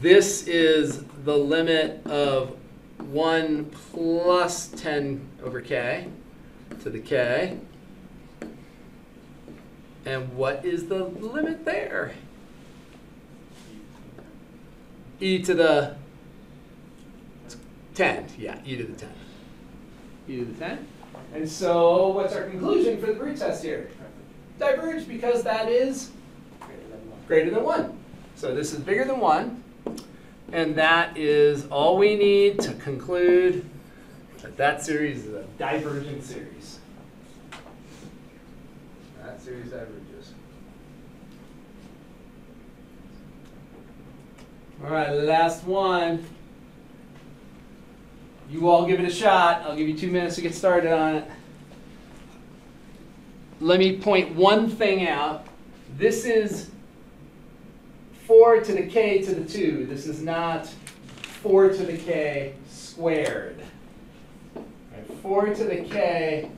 S1: This is the limit of 1 plus 10 over k to the k. And what is the limit there? e to the 10. Yeah, e to the 10. To the 10. And so what's our conclusion for the root test here? Diverge because that is
S3: Greater than one.
S1: greater than 1. So this is bigger than 1. And that is all we need to conclude that that series is a divergent series. That series diverges. All right, last one. You all give it a shot. I'll give you two minutes to get started on it. Let me point one thing out. This is 4 to the k to the 2. This is not 4 to the k squared. 4 to the k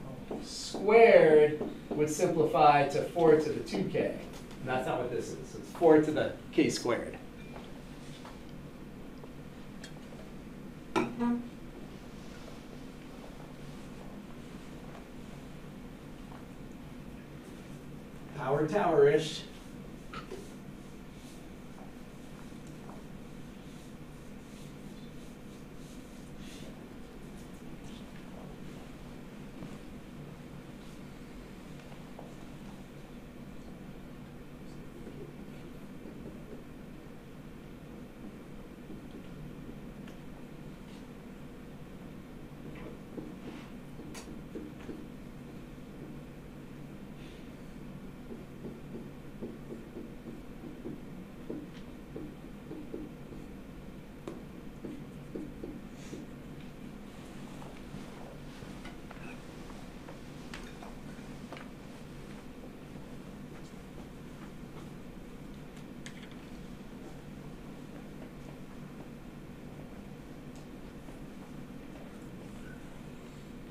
S1: squared would simplify to 4 to the 2k. And that's not what this is. It's 4 to the k squared. Mm-hmm. Power tower-ish.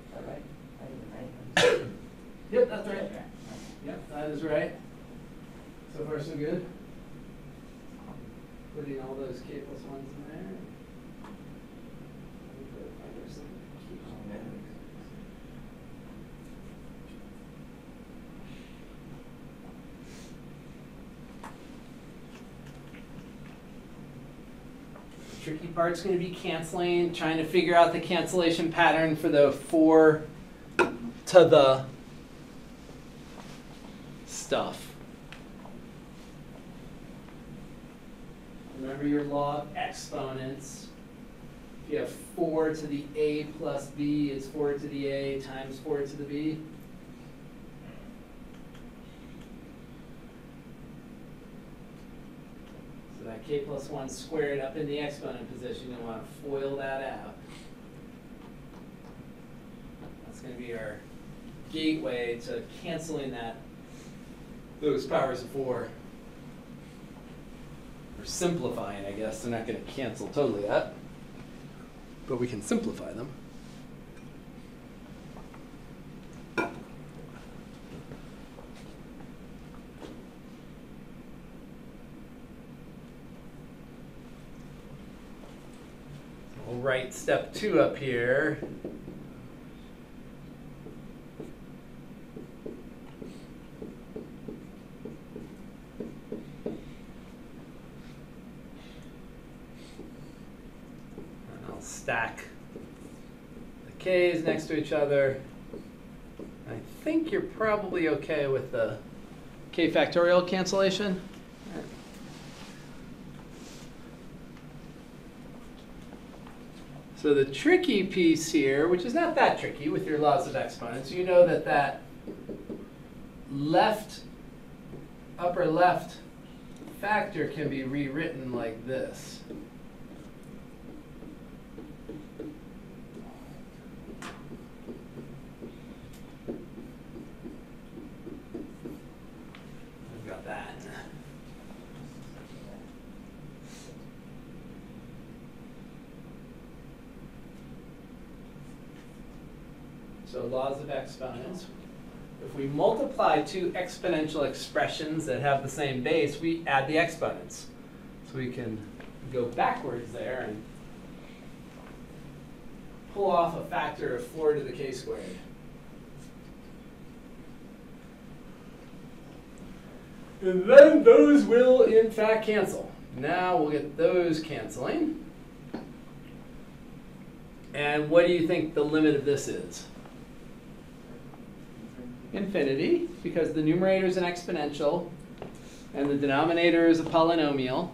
S3: Is that right? I didn't write them.
S1: Yep, that's right.
S3: Okay.
S1: Yep, that is right. So far, so good. Putting all those plus ones in there. Tricky part's gonna be canceling, trying to figure out the cancellation pattern for the four to the stuff. Remember your law of exponents. If you have 4 to the a plus b is 4 to the a 4 to the b. So that k plus 1 squared up in the exponent position, you want to FOIL that out. That's going to be our gateway to canceling that those powers of four. Or simplifying, I guess. They're not going to cancel totally that. But we can simplify them. We'll write step two up here. And I'll stack the k's next to each other. I think you're probably okay with the k factorial cancellation. So the tricky piece here, which is not that tricky with your laws of exponents, you know that that left, upper left factor can be rewritten like this. We've got that. So laws of exponents. If multiply two exponential expressions that have the same base, we add the exponents. So we can go backwards there and pull off a factor of 4 to the k squared. And then those will in fact cancel. Now we'll get those canceling. And what do you think the limit of this is? Infinity, because the numerator is an exponential and the denominator is a polynomial.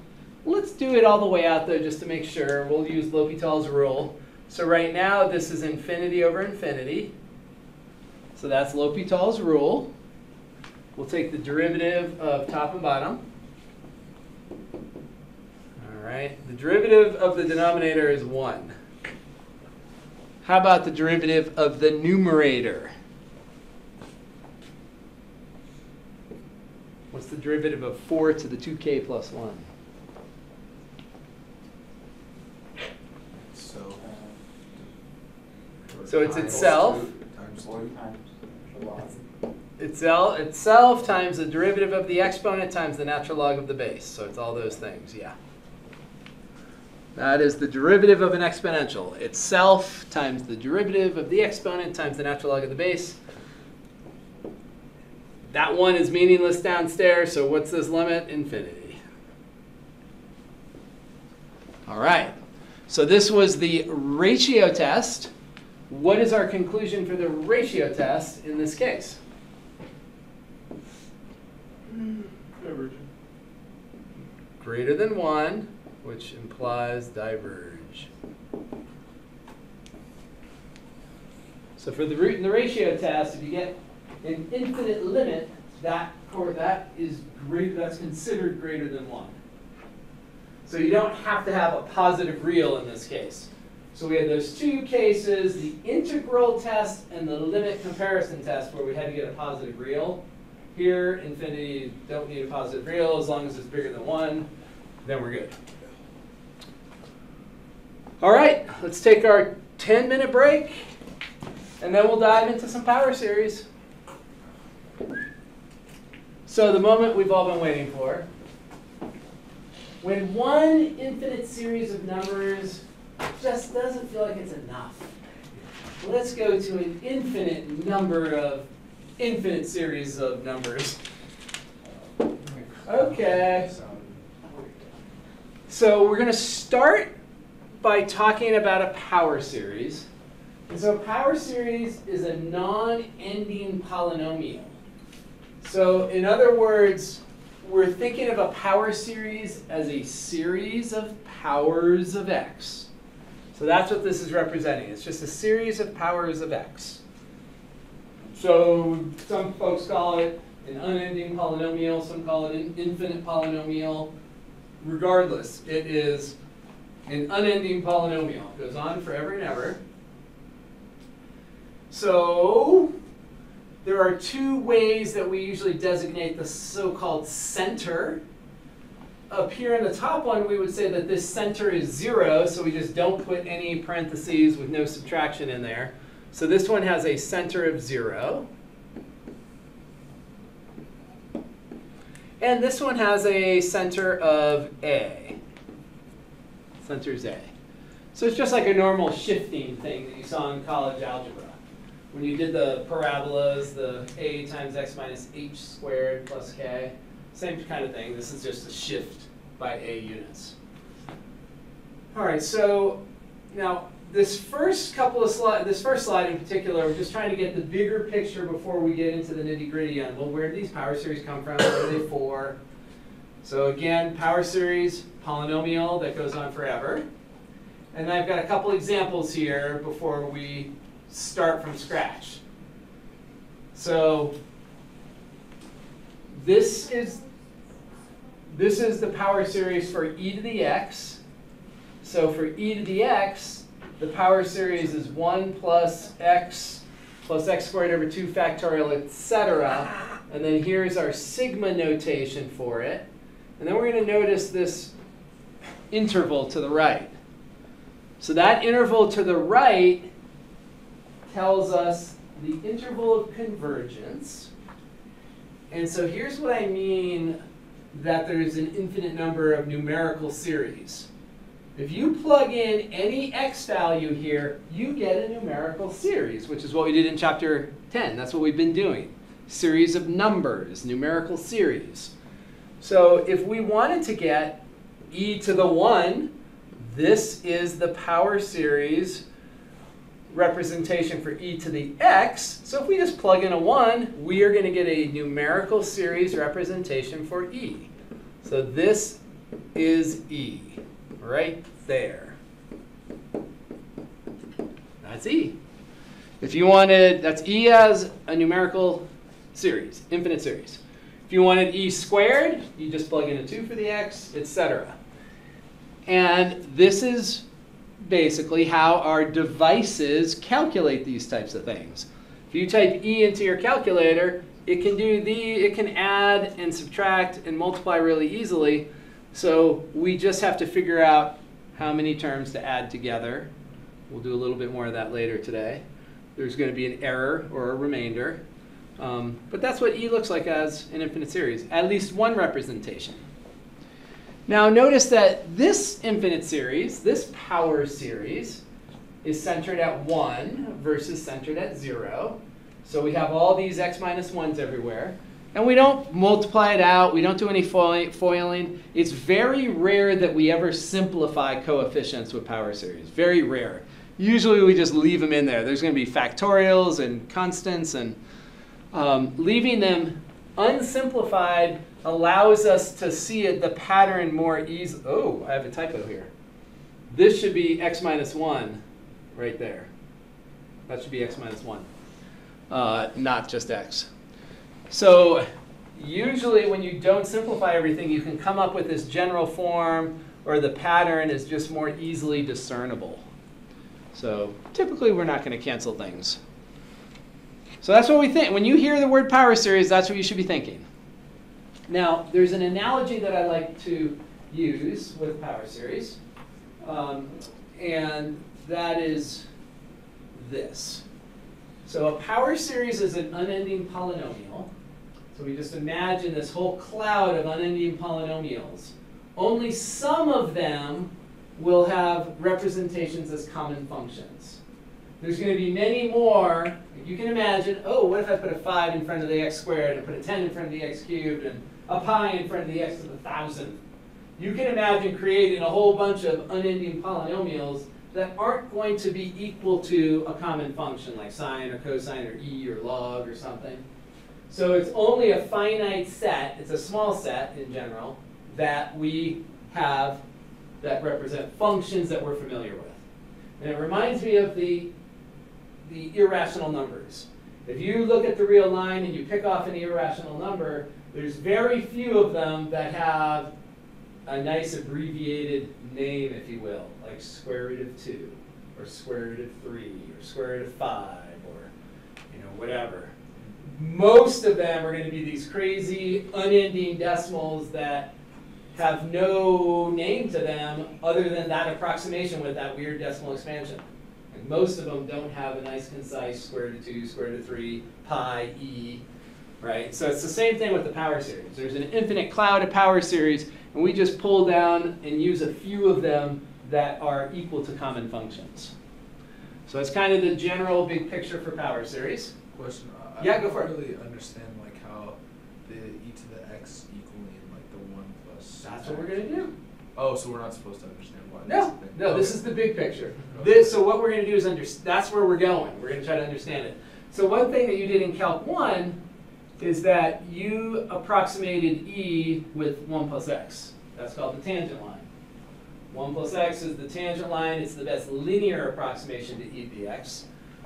S1: Let's do it all the way out though, just to make sure. We'll use L'Hopital's rule. So right now, this is infinity over infinity. So that's L'Hopital's rule. We'll take the derivative of top and bottom. All right, the derivative of the denominator is 1. How about the derivative of the numerator? What's the derivative of 4 to the 2k plus 1?
S2: So.
S1: So it's itself.
S2: two Times two.
S5: times the log.
S1: Itself, itself times the derivative of the exponent times the natural log of the base. So it's all those things, yeah. That is the derivative of an exponential. Itself times the derivative of the exponent times the natural log of the base. That one is meaningless downstairs, so what's this limit? Infinity. All right. So this was the ratio test. What is our conclusion for the ratio test in this case?
S5: Divergent.
S1: Greater than 1, which implies diverge. So for the root and the ratio test, if you get an infinite limit, that or that is greater, that's considered greater than 1. So you don't have to have a positive real in this case. So we had those two cases, the integral test and the limit comparison test where we had to get a positive real. Here, infinity, don't need a positive real as long as it's bigger than 1, then we're good. All right, let's take our 10 minute break and then we'll dive into some power series. So the moment we've all been waiting for. When one infinite series of numbers just doesn't feel like it's enough, let's go to an infinite number of infinite series of numbers. Okay. So we're going to start by talking about a power series. And so a power series is a non-ending polynomial. So in other words, we're thinking of a power series as a series of powers of x. So that's what this is representing. It's just a series of powers of x. So some folks call it an unending polynomial, some call it an infinite polynomial. Regardless, it is an unending polynomial. It goes on forever and ever. So there are two ways that we usually designate the so-called center. Up here in the top one, we would say that this center is zero, so we just don't put any parentheses with no subtraction in there. So this one has a center of zero. And this one has a center of A. Center's A. So it's just like a normal shifting thing that you saw in college algebra. When you did the parabolas, the A times x minus h squared plus k, same kind of thing. This is just a shift by A units. All right, so now this first couple of slides, this first slide in particular, we're just trying to get the bigger picture before we get into the nitty gritty on, well, where do these power series come from? What are they for? So again, power series, polynomial that goes on forever. And I've got a couple examples here before we start from scratch. So this is this is the power series for e to the x. So for e to the x, the power series is 1 plus x plus x squared over 2 factorial, etc. And then here's our sigma notation for it. And then we're going to notice this interval to the right. So that interval to the right tells us the interval of convergence. And so here's what I mean that there's an infinite number of numerical series. If you plug in any x value here, you get a numerical series, which is what we did in chapter 10. That's what we've been doing. Series of numbers, numerical series. So if we wanted to get e to the 1, this is the power series representation for e to the x. So if we just plug in a 1, we are going to get a numerical series representation for e. So this is e, right there. That's e. If you wanted, that's e as a numerical series, infinite series. If you wanted e squared, you just plug in a 2 for the x, etc. And this is basically how our devices calculate these types of things. If you type E into your calculator, it can do the, it can add and subtract and multiply really easily. So we just have to figure out how many terms to add together. We'll do a little bit more of that later today. There's going to be an error or a remainder. Um, but that's what E looks like as an infinite series, at least one representation. Now notice that this infinite series, this power series, is centered at 1 versus centered at 0. So we have all these x minus 1s everywhere. And we don't multiply it out. We don't do any foiling. It's very rare that we ever simplify coefficients with power series. Very rare. Usually we just leave them in there. There's going to be factorials and constants. And um, leaving them unsimplified allows us to see it, the pattern more easily. Oh, I have a typo here. This should be x minus 1 right there. That should be x minus 1, uh, not just x. So usually when you don't simplify everything, you can come up with this general form or the pattern is just more easily discernible. So typically we're not going to cancel things. So that's what we think. When you hear the word power series, that's what you should be thinking. Now, there's an analogy that I like to use with power series, um, and that is this. So a power series is an unending polynomial. So we just imagine this whole cloud of unending polynomials. Only some of them will have representations as common functions. There's going to be many more. You can imagine, oh, what if I put a 5 in front of the x squared and put a 10 in front of the x cubed and a pi in front of the x to the thousandth. You can imagine creating a whole bunch of unending polynomials that aren't going to be equal to a common function like sine or cosine or e or log or something. So it's only a finite set, it's a small set in general, that we have that represent functions that we're familiar with. And it reminds me of the, the irrational numbers. If you look at the real line and you pick off an irrational number, there's very few of them that have a nice abbreviated name, if you will, like square root of 2, or square root of 3, or square root of 5, or you know, whatever. Most of them are going to be these crazy, unending decimals that have no name to them other than that approximation with that weird decimal expansion. And most of them don't have a nice, concise square root of 2, square root of 3, pi, e, right? So it's the same thing with the power series. There's an infinite cloud of power series, and we just pull down and use a few of them that are equal to common functions. So that's kind of the general big picture for power series.
S2: Question. Uh, I
S1: Yeah, go for it.
S2: really understand like how the e to the x equaling like the one plus.
S1: That's what we're going to do.
S2: Oh, so we're not supposed to understand why
S1: No, no, this is the big picture.
S2: Okay.
S1: This, so what we're gonna do is under, that's where we're going. We're gonna try to understand it. So one thing that you did in Calc one is that you approximated E with one plus x. That's called the tangent line. One plus x is the tangent line. It's the best linear approximation to e dx.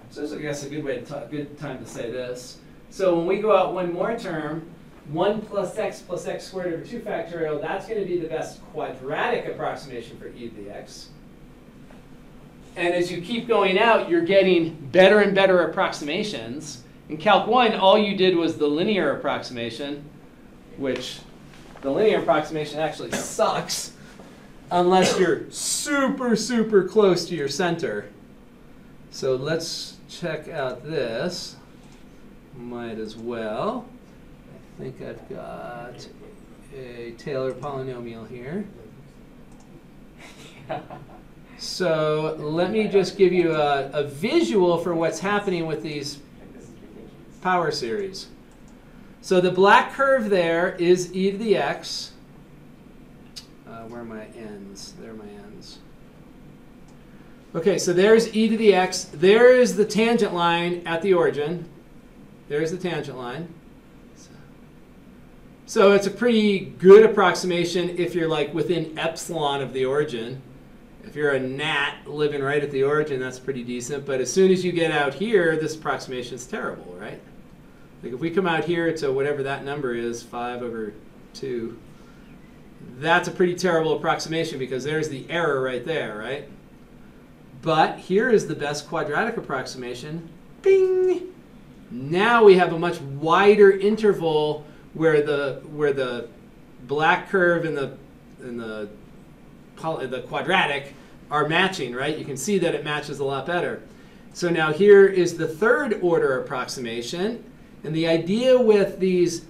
S1: So this is, I guess, a good way to good time to say this. So when we go out one more term, one plus x plus x squared over two factorial, that's gonna be the best quadratic approximation for e dx. And as you keep going out, you're getting better and better approximations. In Calc 1, all you did was the linear approximation, which the linear approximation actually sucks unless you're super, super close to your center. So let's check out this. Might as well. I think I've got a Taylor polynomial here. So let me just give you a, a visual for what's happening with these
S3: This is ridiculous.
S1: Power series. So the black curve there is e to the x. Uh, where are my ends? There are my ends. Okay, so there's e to the x. There is the tangent line at the origin. There's the tangent line. So it's a pretty good approximation if you're like within epsilon of the origin. If you're a gnat living right at the origin, that's pretty decent. But as soon as you get out here, this approximation is terrible, right? Like if we come out here to whatever that number is, 5 over 2, that's a pretty terrible approximation because there's the error right there, right? But here is the best quadratic approximation. Bing! Now we have a much wider interval where the where the black curve and the and the the quadratic are matching, right? You can see that it matches a lot better. So now here is the third order approximation. And the idea with these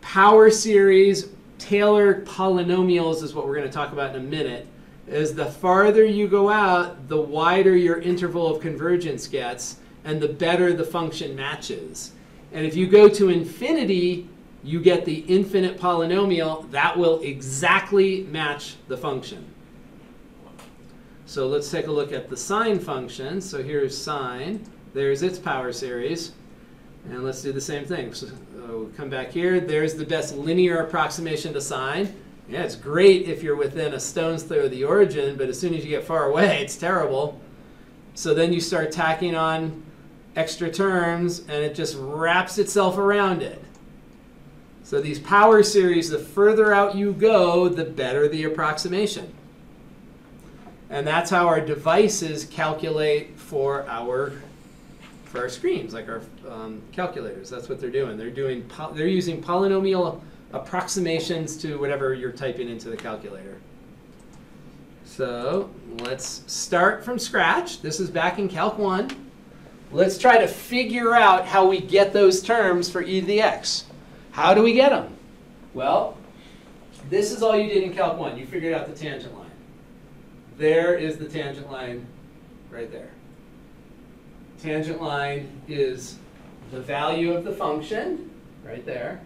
S1: power series Taylor polynomials is what we're going to talk about in a minute. Is the farther you go out, the wider your interval of convergence gets, and the better the function matches. And if you go to infinity, you get the infinite polynomial that will exactly match the function. So let's take a look at the sine function. So here's sine. There's its power series. And let's do the same thing. So uh, come back here. There's the best linear approximation to sine. Yeah, it's great if you're within a stone's throw of the origin, but as soon as you get far away, it's terrible. So then you start tacking on extra terms, and it just wraps itself around it. So these power series, the further out you go, the better the approximation. And that's how our devices calculate for our for our screens, like our um, calculators. That's what they're doing. They're doing they're using polynomial approximations to whatever you're typing into the calculator. So let's start from scratch. This is back in Calc 1. Let's try to figure out how we get those terms for e to the x. How do we get them? Well, this is all you did in Calc 1. You figured out the tangent line. There is the tangent line right there. Tangent line is the value of the function right there.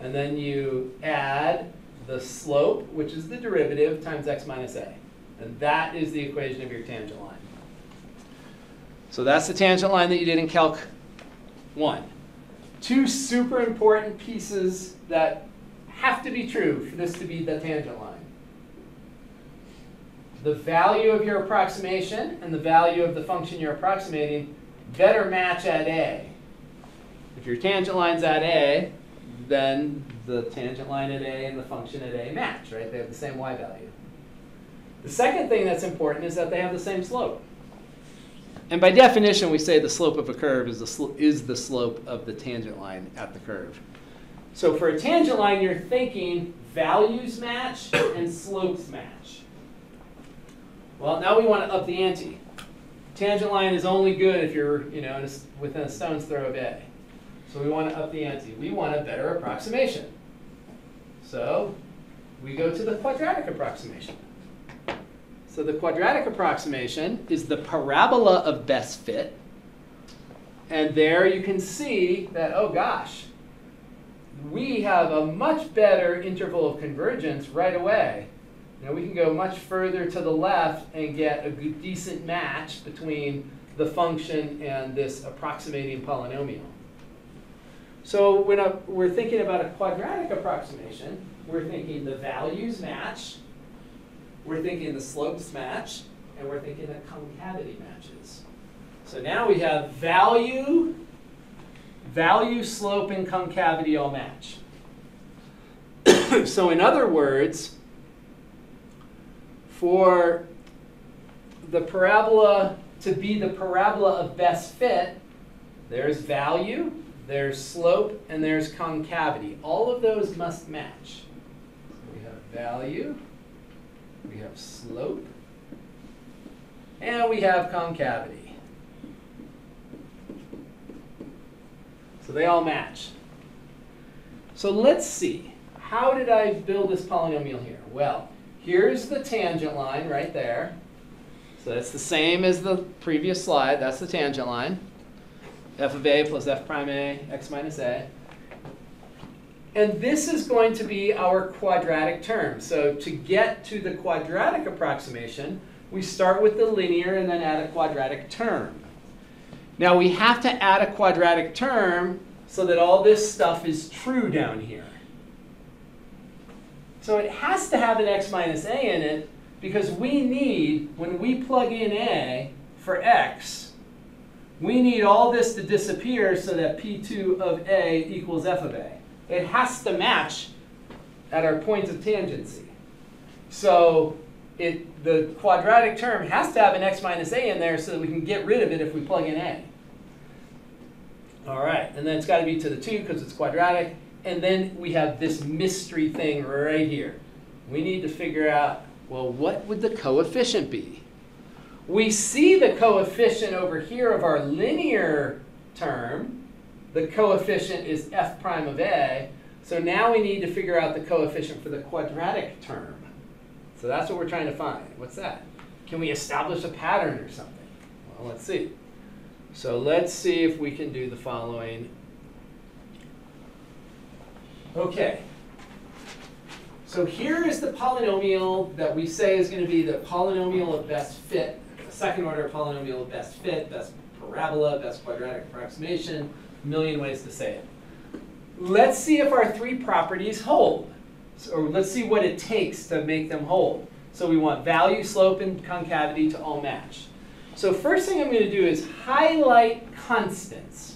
S1: And then you add the slope, which is the derivative, times x minus a. And that is the equation of your tangent line. So that's the tangent line that you did in Calc 1. Two super important pieces that have to be true for this to be the tangent line. The value of your approximation and the value of the function you're approximating better match at A. If your tangent line's at A, then the tangent line at A and the function at A match, right? They have the same y value. The second thing that's important is that they have the same slope. And by definition, we say the slope of a curve is the, is the slope of the tangent line at the curve. So for a tangent line, you're thinking values match and slopes match. Well, now we want to up the ante. Tangent line is only good if you're, you know, within a stone's throw of A. So we want to up the ante. We want a better approximation. So we go to the quadratic approximation. So the quadratic approximation is the parabola of best fit. And there you can see that, oh gosh, we have a much better interval of convergence right away Now we can go much further to the left and get a good, decent match between the function and this approximating polynomial. So when a, we're thinking about a quadratic approximation, we're thinking the values match, we're thinking the slopes match, and we're thinking that concavity matches. So now we have value, value, slope, and concavity all match. so in other words, for the parabola to be the parabola of best fit, there's value, there's slope, and there's concavity. All of those must match. We have value, we have slope, and we have concavity. So they all match. So let's see. How did I build this polynomial here? Well, here's the tangent line right there. So that's the same as the previous slide. That's the tangent line. f of a plus f prime a, x minus a. And this is going to be our quadratic term. So to get to the quadratic approximation, we start with the linear and then add a quadratic term. Now we have to add a quadratic term so that all this stuff is true down here. So it has to have an x minus a in it because we need, when we plug in a for x, we need all this to disappear so that p2 of a equals f of a. It has to match at our points of tangency. So it, the quadratic term has to have an x minus a in there so that we can get rid of it if we plug in a. All right, and then it's got to be to the 2 because it's quadratic. And then we have this mystery thing right here. We need to figure out, well, what would the coefficient be? We see the coefficient over here of our linear term. The coefficient is f prime of a. So now we need to figure out the coefficient for the quadratic term. So that's what we're trying to find. What's that? Can we establish a pattern or something? Well, let's see. So let's see if we can do the following. Okay. So here is the polynomial that we say is going to be the polynomial of best fit, second order polynomial of best fit, best parabola, best quadratic approximation, a million ways to say it. Let's see if our three properties hold. So, or let's see what it takes to make them hold. So we want value, slope, and concavity to all match. So first thing I'm going to do is highlight constants.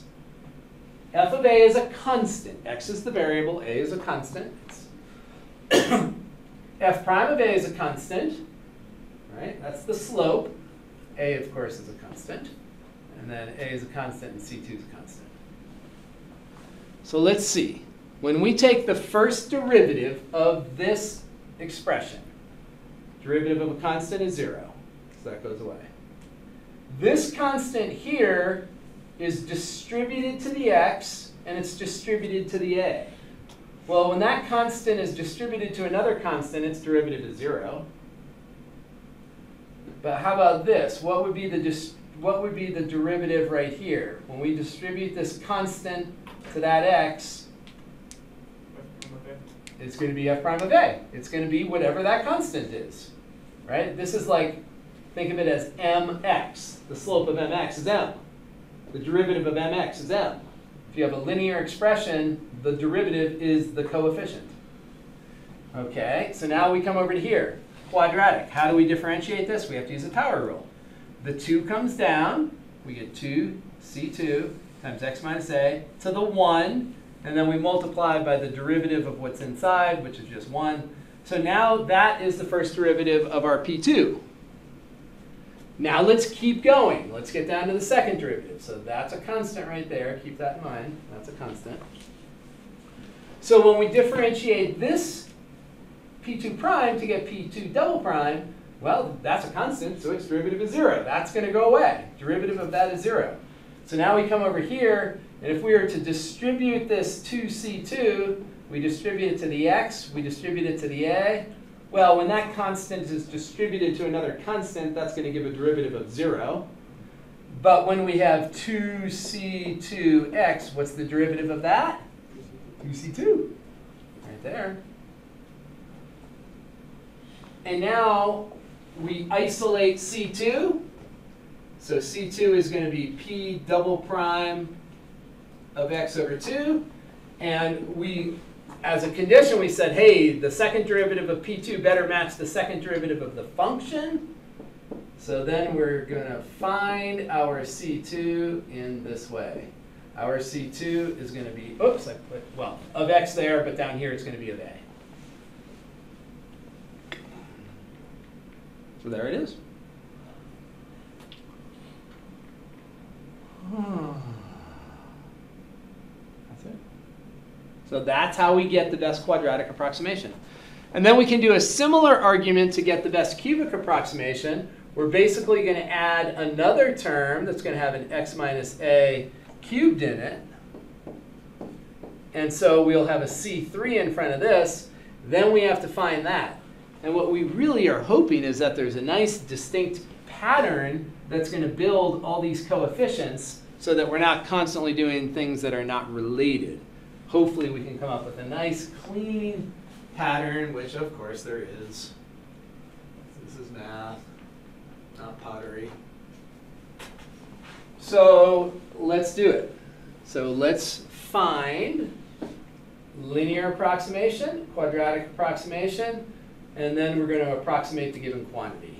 S1: F of a is a constant. x is the variable, a is a constant. f prime of a is a constant. Right? That's the slope. a, of course, is a constant. And then a is a constant and c2 is a constant. So let's see. When we take the first derivative of this expression, derivative of a constant is 0, so that goes away. This constant here is distributed to the x, and it's distributed to the a. Well, when that constant is distributed to another constant, its derivative is 0. But how about this? What would be the what would be the derivative right here? When we distribute this constant to that x, it's going to be f prime of a. It's going to be whatever that constant is. Right? This is like, think of it as mx. The slope of mx is m. The derivative of mx is m. If you have a linear expression, the derivative is the coefficient. Okay, so now we come over to here. Quadratic. How do we differentiate this? We have to use the power rule. The 2 comes down. We get 2c2 times x minus a to the 1. And then we multiply by the derivative of what's inside, which is just 1. So now that is the first derivative of our p2. Now let's keep going. Let's get down to the second derivative. So that's a constant right there. Keep that in mind. That's a constant. So when we differentiate this p2 prime to get p2 double prime, well, that's a constant, so its derivative is 0. That's going to go away. Derivative of that is 0. So now we come over here, and if we were to distribute this 2c2, we distribute it to the x, we distribute it to the a. Well, when that constant is distributed to another constant, that's going to give a derivative of 0. But when we have 2c2x, what's the derivative of that? 2c2. Right there. And now we isolate C2. So C2 is going to be P double prime of x over 2. And we, as a condition, we said, hey, the second derivative of P2 better match the second derivative of the function. So then we're going to find our C2 in this way. Our C2 is going to be, oops, I put, well, of x there, but down here it's going to be of A. So there it is. That's it. So that's how we get the best quadratic approximation. And then we can do a similar argument to get the best cubic approximation. We're basically going to add another term that's going to have an x minus a cubed in it. And so we'll have a C3 in front of this. Then we have to find that. And what we really are hoping is that there's a nice distinct pattern that's going to build all these coefficients so that we're not constantly doing things that are not related. Hopefully we can come up with a nice clean pattern, which of course there is. This is math, not pottery. So let's do it. So let's find linear approximation, quadratic approximation, and then we're going to approximate the given quantity.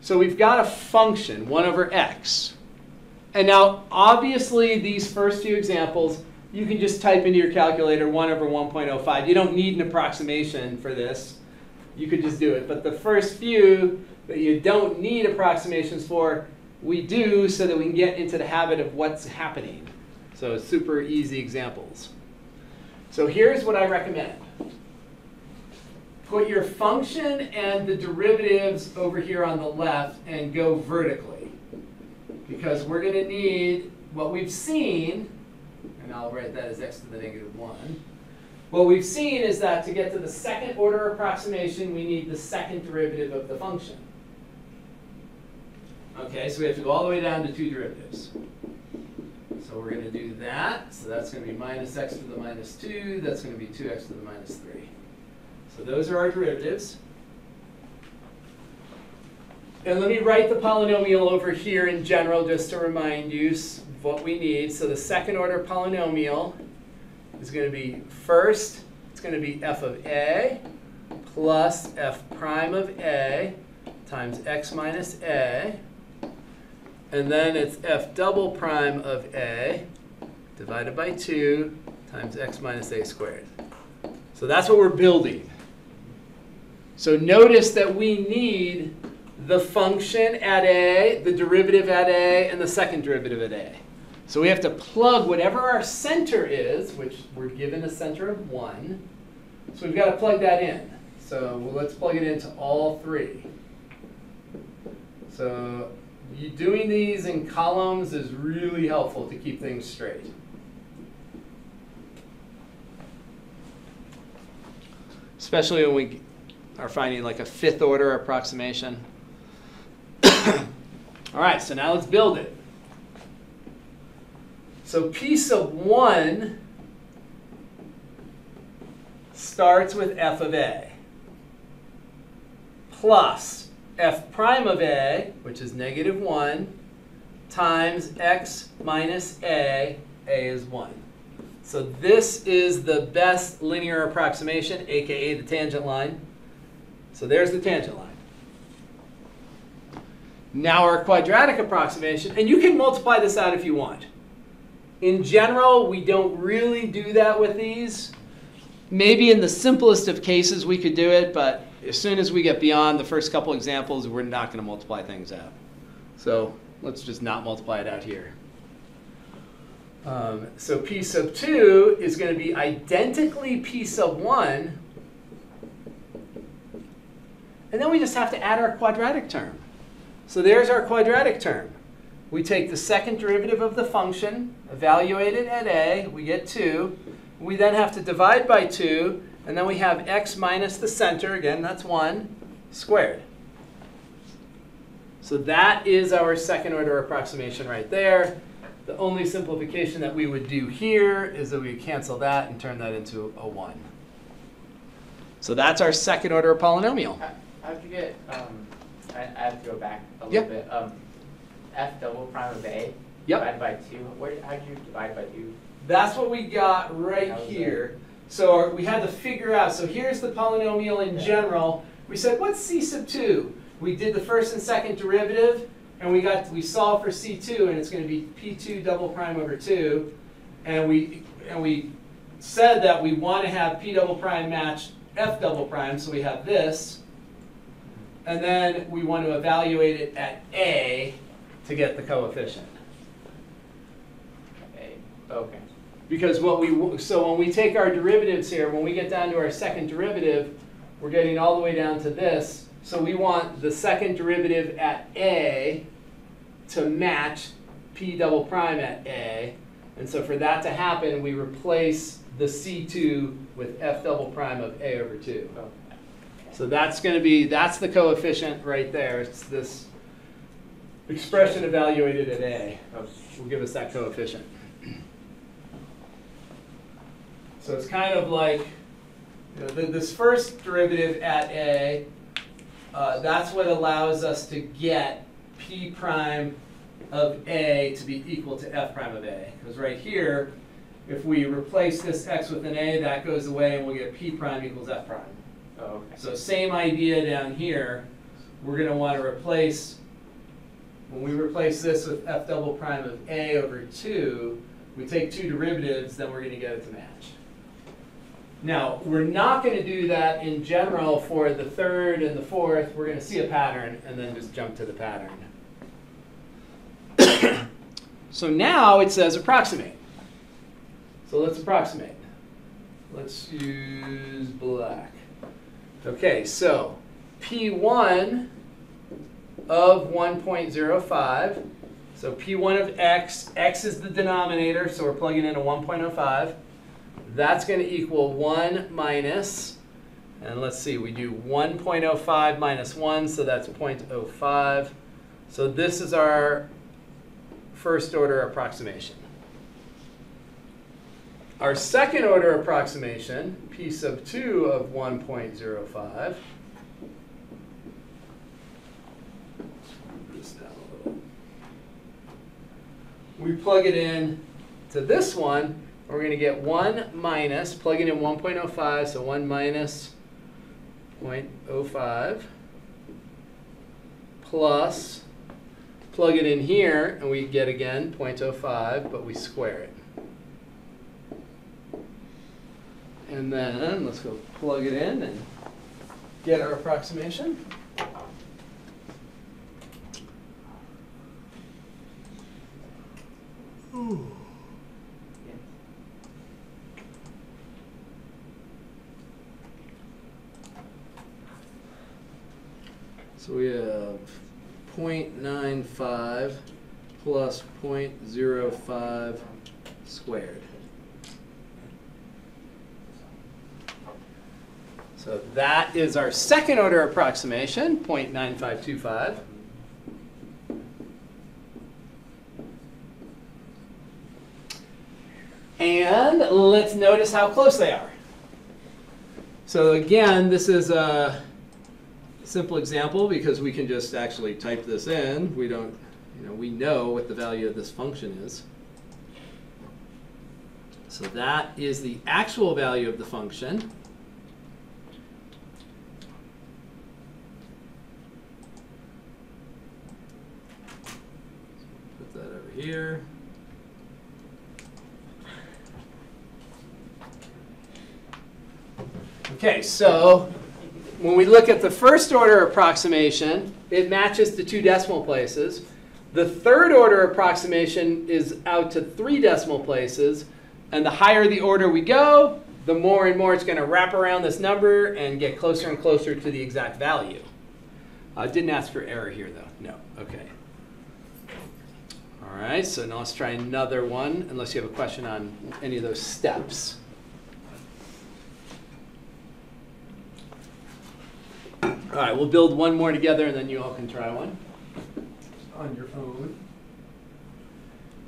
S1: So we've got a function, 1 over x. And now, obviously, these first few examples, you can just type into your calculator 1 over 1.05. You don't need an approximation for this. You could just do it. But the first few that you don't need approximations for, we do so that we can get into the habit of what's happening. So super easy examples. So here's what I recommend. Put your function and the derivatives over here on the left and go vertically. Because we're going to need what we've seen, and I'll write that as x to the negative 1. What we've seen is that to get to the second order approximation, we need the second derivative of the function. Okay, so we have to go all the way down to two derivatives. So we're going to do that. So that's going to be minus x to the minus 2. That's going to be 2x to the minus 3. So those are our derivatives. And let me write the polynomial over here in general just to remind you what we need. So the second order polynomial is going to be first, it's going to be f of a plus f prime of a times x minus a. And then it's f double prime of a divided by 2 times x minus a squared. So that's what we're building. So notice that we need the function at a, the derivative at a, and the second derivative at a. So we have to plug whatever our center is, which we're given a center of 1. So we've got to plug that in. So well, let's plug it into all three. So doing these in columns is really helpful to keep things straight. Especially when we are finding like a fifth order approximation. All right, so now let's build it. So p sub 1 starts with f of a plus f prime of a, which is negative 1, times x minus a, a is 1. So this is the best linear approximation, aka the tangent line. So there's the tangent line. Now our quadratic approximation, and you can multiply this out if you want. In general, we don't really do that with these. Maybe in the simplest of cases we could do it, but as soon as we get beyond the first couple examples, we're not going to multiply things out. So let's just not multiply it out here. Um, so p sub 2 is going to be identically p sub 1. And then we just have to add our quadratic term. So there's our quadratic term. We take the second derivative of the function, evaluate it at a, we get 2. We then have to divide by 2, and then we have x minus the center, again, that's 1, squared. So that is our second order approximation right there. The only simplification that we would do here is that we cancel that and turn that into a 1. So that's our second order polynomial.
S3: How, how'd you get, um, I, I have to go back a
S1: Yeah.
S3: little bit, um, f double prime of a
S1: Yep.
S3: divided by two, where, how'd you divide by two?
S1: That's what we got right
S3: How's that?
S1: here. So our- we had to figure out, so here's the polynomial in
S3: Yeah.
S1: general. We said, what's c sub 2? We did the first and second derivative, and we got, we solved for c2, and it's going to be p2 double prime over 2. And we, and we said that we want to have p double prime match f double prime, so we have this. And then we want to evaluate it at a to get the coefficient.
S3: A, okay.
S1: Because what we, so when we take our derivatives here, when we get down to our second derivative, we're getting all the way down to this. So we want the second derivative at A to match P double prime at A. And so for that to happen, we replace the C2 with F double prime of A over 2.
S3: Okay.
S1: So that's going to be, that's the coefficient right there. It's this expression evaluated at A will give us that coefficient. So it's kind of like, you know, th- this first derivative at A, uh, that's what allows us to get P prime of A to be equal to F prime of A. Because right here, if we replace this x with an A, that goes away and we'll get P prime equals F prime.
S3: Oh, okay.
S1: So same idea down here. We're going to want to replace, when we replace this with f double prime of a over 2, we take two derivatives, then we're going to get it to match. Now, we're not going to do that in general for the third and the fourth. We're going to see a pattern and then just jump to the pattern. so now it says approximate. So let's approximate. Let's use black. Okay, so P1 of 1.05. So P1 of x, x is the denominator, so we're plugging in a 1.05. That's going to equal 1 minus, and let's see, we do 1.05 minus 1, so that's 0.05. So this is our first order approximation. Our second order approximation, p sub 2 of 1.05. This down a little. We plug it in to this one, we're going to get 1 minus, plug it in 1.05, so 1 minus 0.05 plus, plug it in here, and we get again 0.05, but we square it. And then let's go plug it in and get our approximation. So we have 0.95 plus 0.05 squared. So that is our second order approximation, 0.9525. And let's notice how close they are. So again, this is a simple example because we can just actually type this in. We don't, you know, we know what the value of this function is. So that is the actual value of the function. Put that over here. Okay, so when we look at the first order approximation, it matches to two decimal places. The third order approximation is out to three decimal places. And the higher the order we go, the more and more it's going to wrap around this number and get closer and closer to the exact value. Uh, didn't ask for error here, though. No. Okay. All right, so now let's try another one, unless you have a question on any of those steps. All right, we'll build one more together and then you all can try one on your own.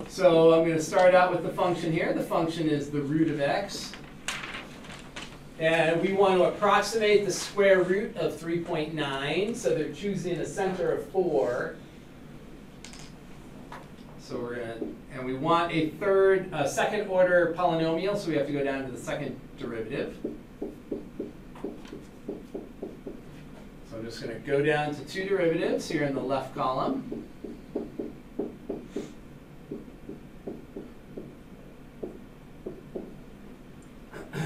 S1: So I'm going to start out with the function here. The function is the root of x. And we want to approximate the square root of three point nine, so they're choosing a center of four. So we're gonna, and we want a third, a second order polynomial, so we have to go down to the second derivative. So I'm just gonna go down to two derivatives here in the left column. All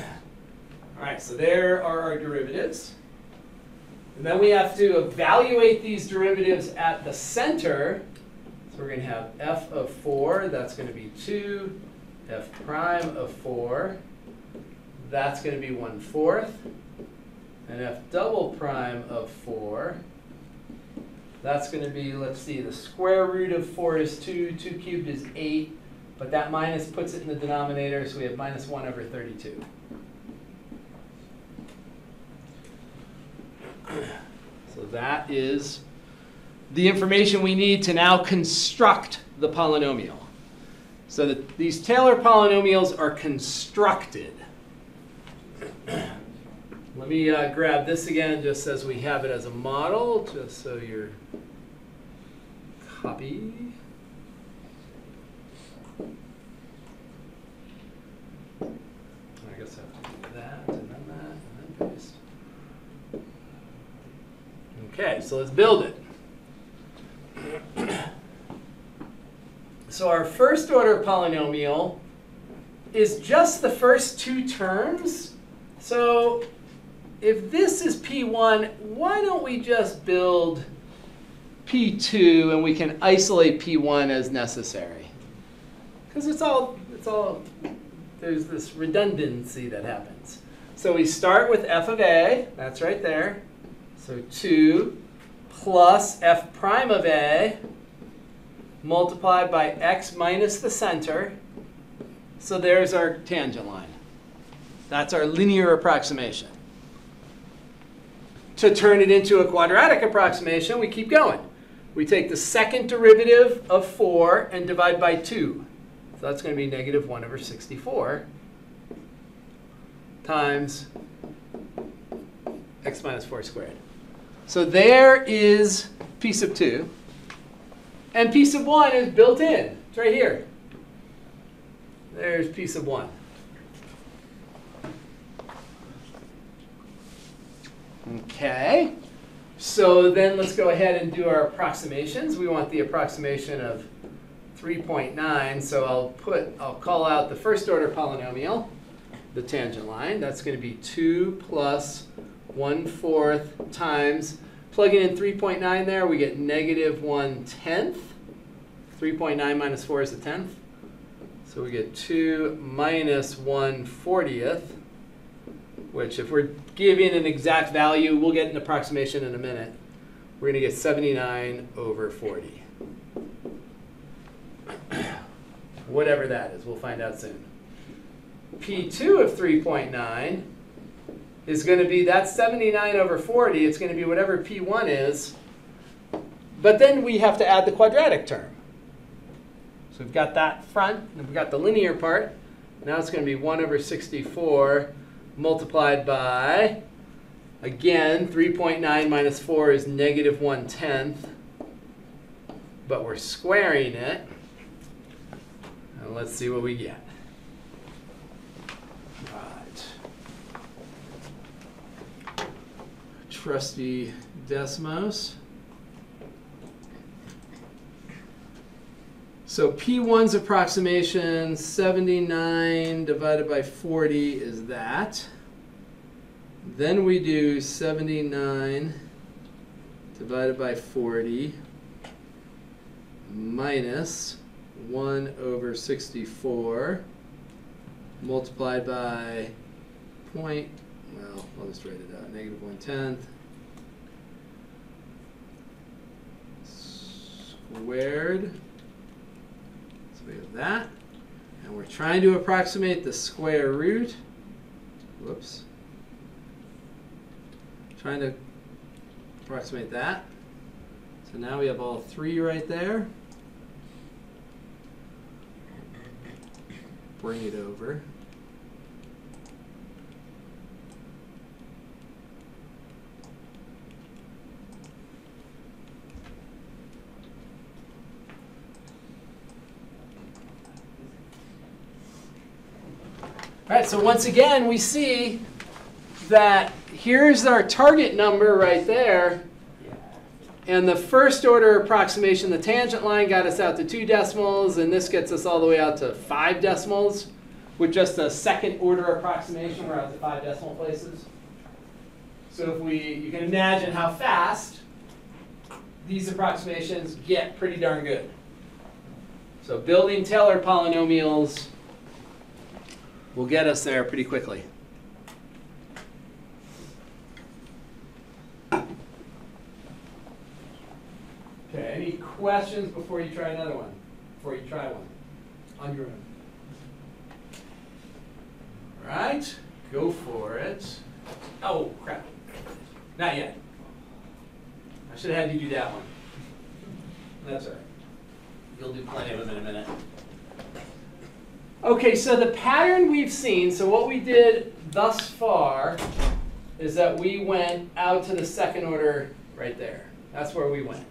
S1: right, so there are our derivatives. And then we have to evaluate these derivatives at the center. We're going to have f of 4, that's going to be 2, f prime of 4, that's going to be 1 fourth, and f double prime of 4, that's going to be, let's see, the square root of 4 is 2, 2 cubed is 8, but that minus puts it in the denominator, so we have minus 1 over 32. So that is the information we need to now construct the polynomial. So that these Taylor polynomials are constructed. Let me uh, grab this again just as we have it as a model, just so you're copy. I guess I have to do that and then that and then paste. Okay, so let's build it. So our first order polynomial is just the first two terms. So if this is P1, why don't we just build P2 and we can isolate P1 as necessary? Because it's all, it's all, there's this redundancy that happens. So we start with f of a, that's right there. So 2 plus f prime of a multiplied by x minus the center. So there's our tangent line. That's our linear approximation. To turn it into a quadratic approximation, we keep going. We take the second derivative of 4 and divide by 2. So that's going to be negative 1 over 64 times x minus 4 squared. So there is p sub 2. And p sub 1 is built in. It's right here. There's p sub 1. Okay. So then let's go ahead and do our approximations. We want the approximation of 3.9. So I'll put, I'll call out the first order polynomial, the tangent line. That's going to be 2 plus 1 fourth times, plugging in 3.9 there, we get negative 1 tenth. 3.9 minus 4 is a tenth. So we get 2 minus 1 40th, which if we're giving an exact value, we'll get an approximation in a minute. We're going to get 79 over 40. Whatever that is, we'll find out soon. P2 of 3.9 is going to be, that's 79 over 40. It's going to be whatever P1 is. But then we have to add the quadratic term. So we've got that front, and we've got the linear part. Now it's going to be 1 over 64 multiplied by, again, 3.9 minus 4 is negative 1 tenth. But we're squaring it. And let's see what we get. Right. Trusty Desmos. So P1's approximation, 79 divided by 40 is that. Then we do 79 divided by 40 minus 1 over 64 multiplied by point, well, I'll just write it out, negative 1 tenth squared. So we have that. And we're trying to approximate the square root. Whoops. Trying to approximate that. So now we have all three right there. Bring it over. Right, so once again, we see that here's our target number right there. And the first order approximation, the tangent line got us out to two decimals, and this gets us all the way out to five decimals. With just a second order approximation, we're out to five decimal places. So if we, you can imagine how fast these approximations get pretty darn good. So building Taylor polynomials will get us there pretty quickly. Okay, any questions before you try another one? Before you try one? On your own. All right, go for it. Oh, crap. Not yet. I should have had you do that one. That's all right. You'll do plenty of them in a minute. Okay, so the pattern we've seen, so what we did thus far is that we went out to the second order right there. That's where we went.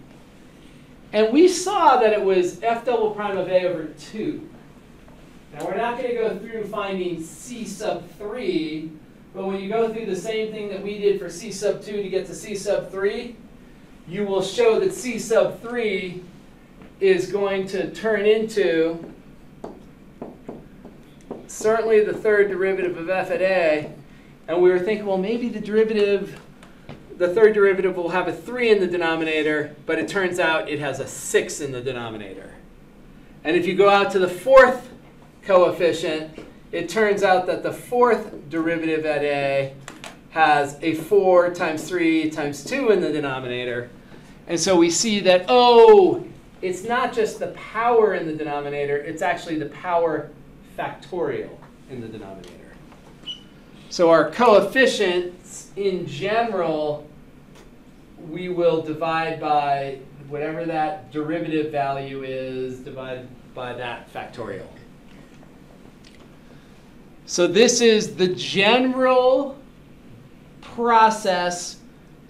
S1: And we saw that it was f double prime of a over 2. Now we're not going to go through finding c sub 3, but when you go through the same thing that we did for c sub 2 to get to c sub 3, you will show that c sub 3 is going to turn into certainly the third derivative of f at a. And we were thinking, well, maybe the derivative, the third derivative will have a 3 in the denominator, but it turns out it has a 6 in the denominator. And if you go out to the fourth coefficient, it turns out that the fourth derivative at a has a 4 times 3 times 2 in the denominator. And so we see that, oh, it's not just the power in the denominator, it's actually the power factorial in the denominator. So our coefficients in general, we will divide by whatever that derivative value is, divided by that factorial. So this is the general process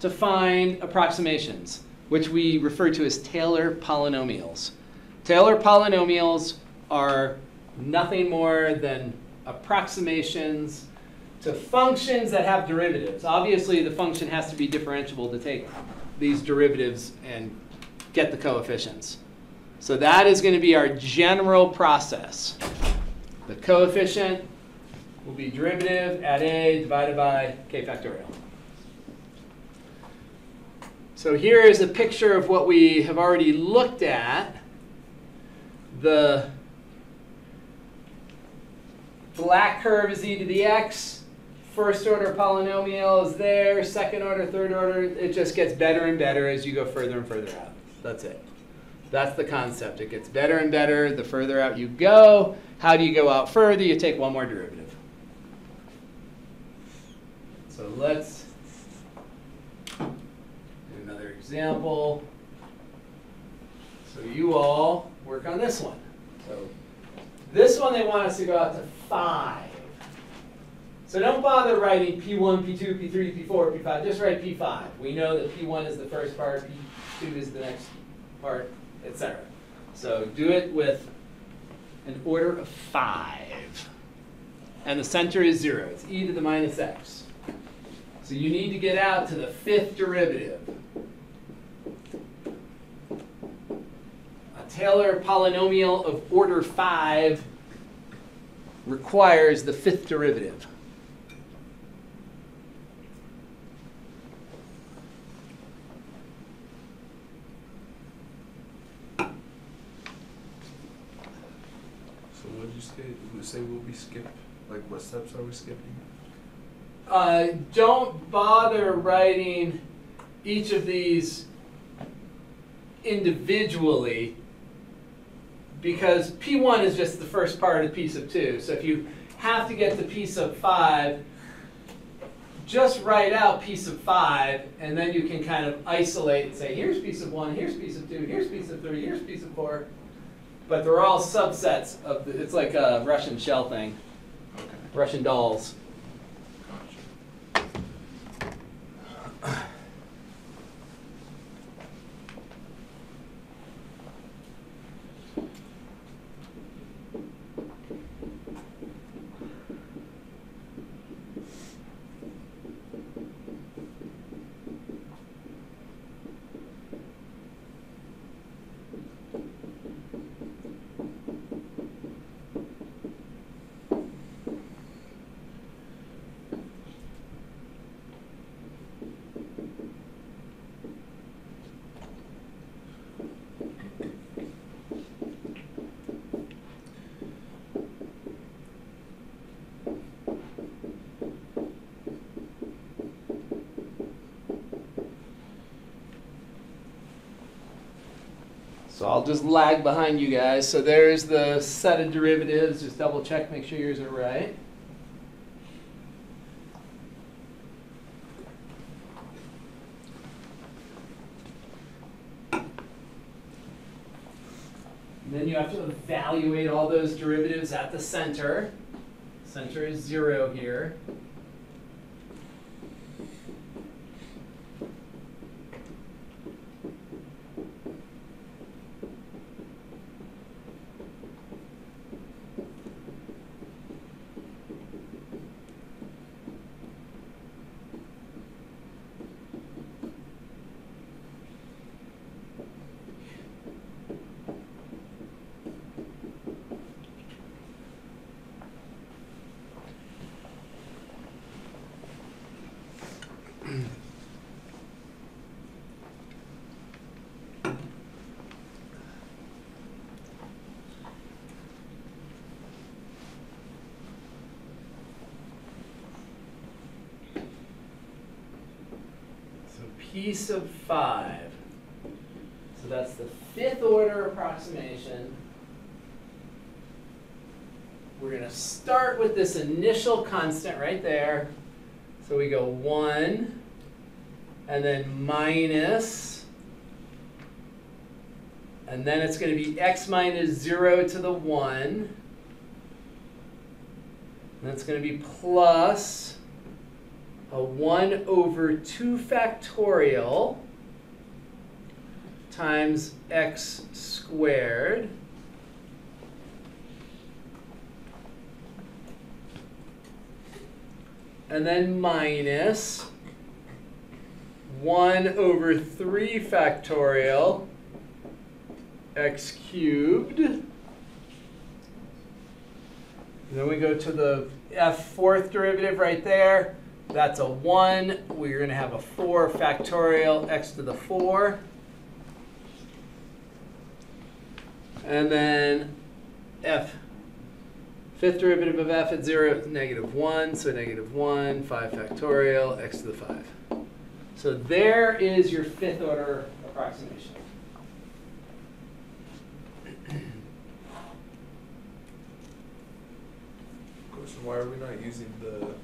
S1: to find approximations, which we refer to as Taylor polynomials. Taylor polynomials are nothing more than approximations to functions that have derivatives. Obviously, the function has to be differentiable to take these derivatives and get the coefficients. So that is going to be our general process. The coefficient will be derivative at a divided by k factorial. So here is a picture of what we have already looked at. The black curve is e to the x. First order polynomial is there. Second order, third order. It just gets better and better as you go further and further out. That's it. That's the concept. It gets better and better the further out you go. How do you go out further? You take one more derivative. So let's do another example. So you all work on this one. So this one they want us to go out to 5. So don't bother writing P1, P2, P3, P4, P5. Just write P5. We know that P1 is the first part, P2 is the next part, etc. So do it with an order of 5. And the center is 0. It's e to the minus x. So you need to get out to the fifth derivative. A Taylor polynomial of order 5 requires the fifth derivative.
S2: So what did you say? We'll be skip? Like what steps are we skipping?
S1: Uh, don't bother writing each of these individually because P1 is just the first part of P sub 2. So if you have to get to P sub 5, just write out P sub 5 and then you can kind of isolate and say, here's P sub 1, here's P sub 2, here's P sub 3, here's P sub 4. But they're all subsets of the, it's like a Russian shell thing,
S2: Okay.
S1: Russian dolls.
S2: Gotcha.
S1: So I'll just lag behind you guys. So there's the set of derivatives. Just double check, make sure yours are right. And then you have to evaluate all those derivatives at the center. Center is zero here. P sub five. So that's the fifth order approximation. We're gonna start with this initial constant right there. So we go one, and then minus, and then it's gonna be x minus zero to the one. That's gonna be plus a 1 over 2 factorial times x squared and then minus 1 over 3 factorial x cubed. And then we go to the f fourth derivative right there. That's a 1. We're going to have a 4 factorial x to the 4. And then f. Fifth derivative of f at 0 is negative 1. So negative 1, 5 factorial, x to the 5. So there is your fifth order approximation.
S2: Question, why are we not using the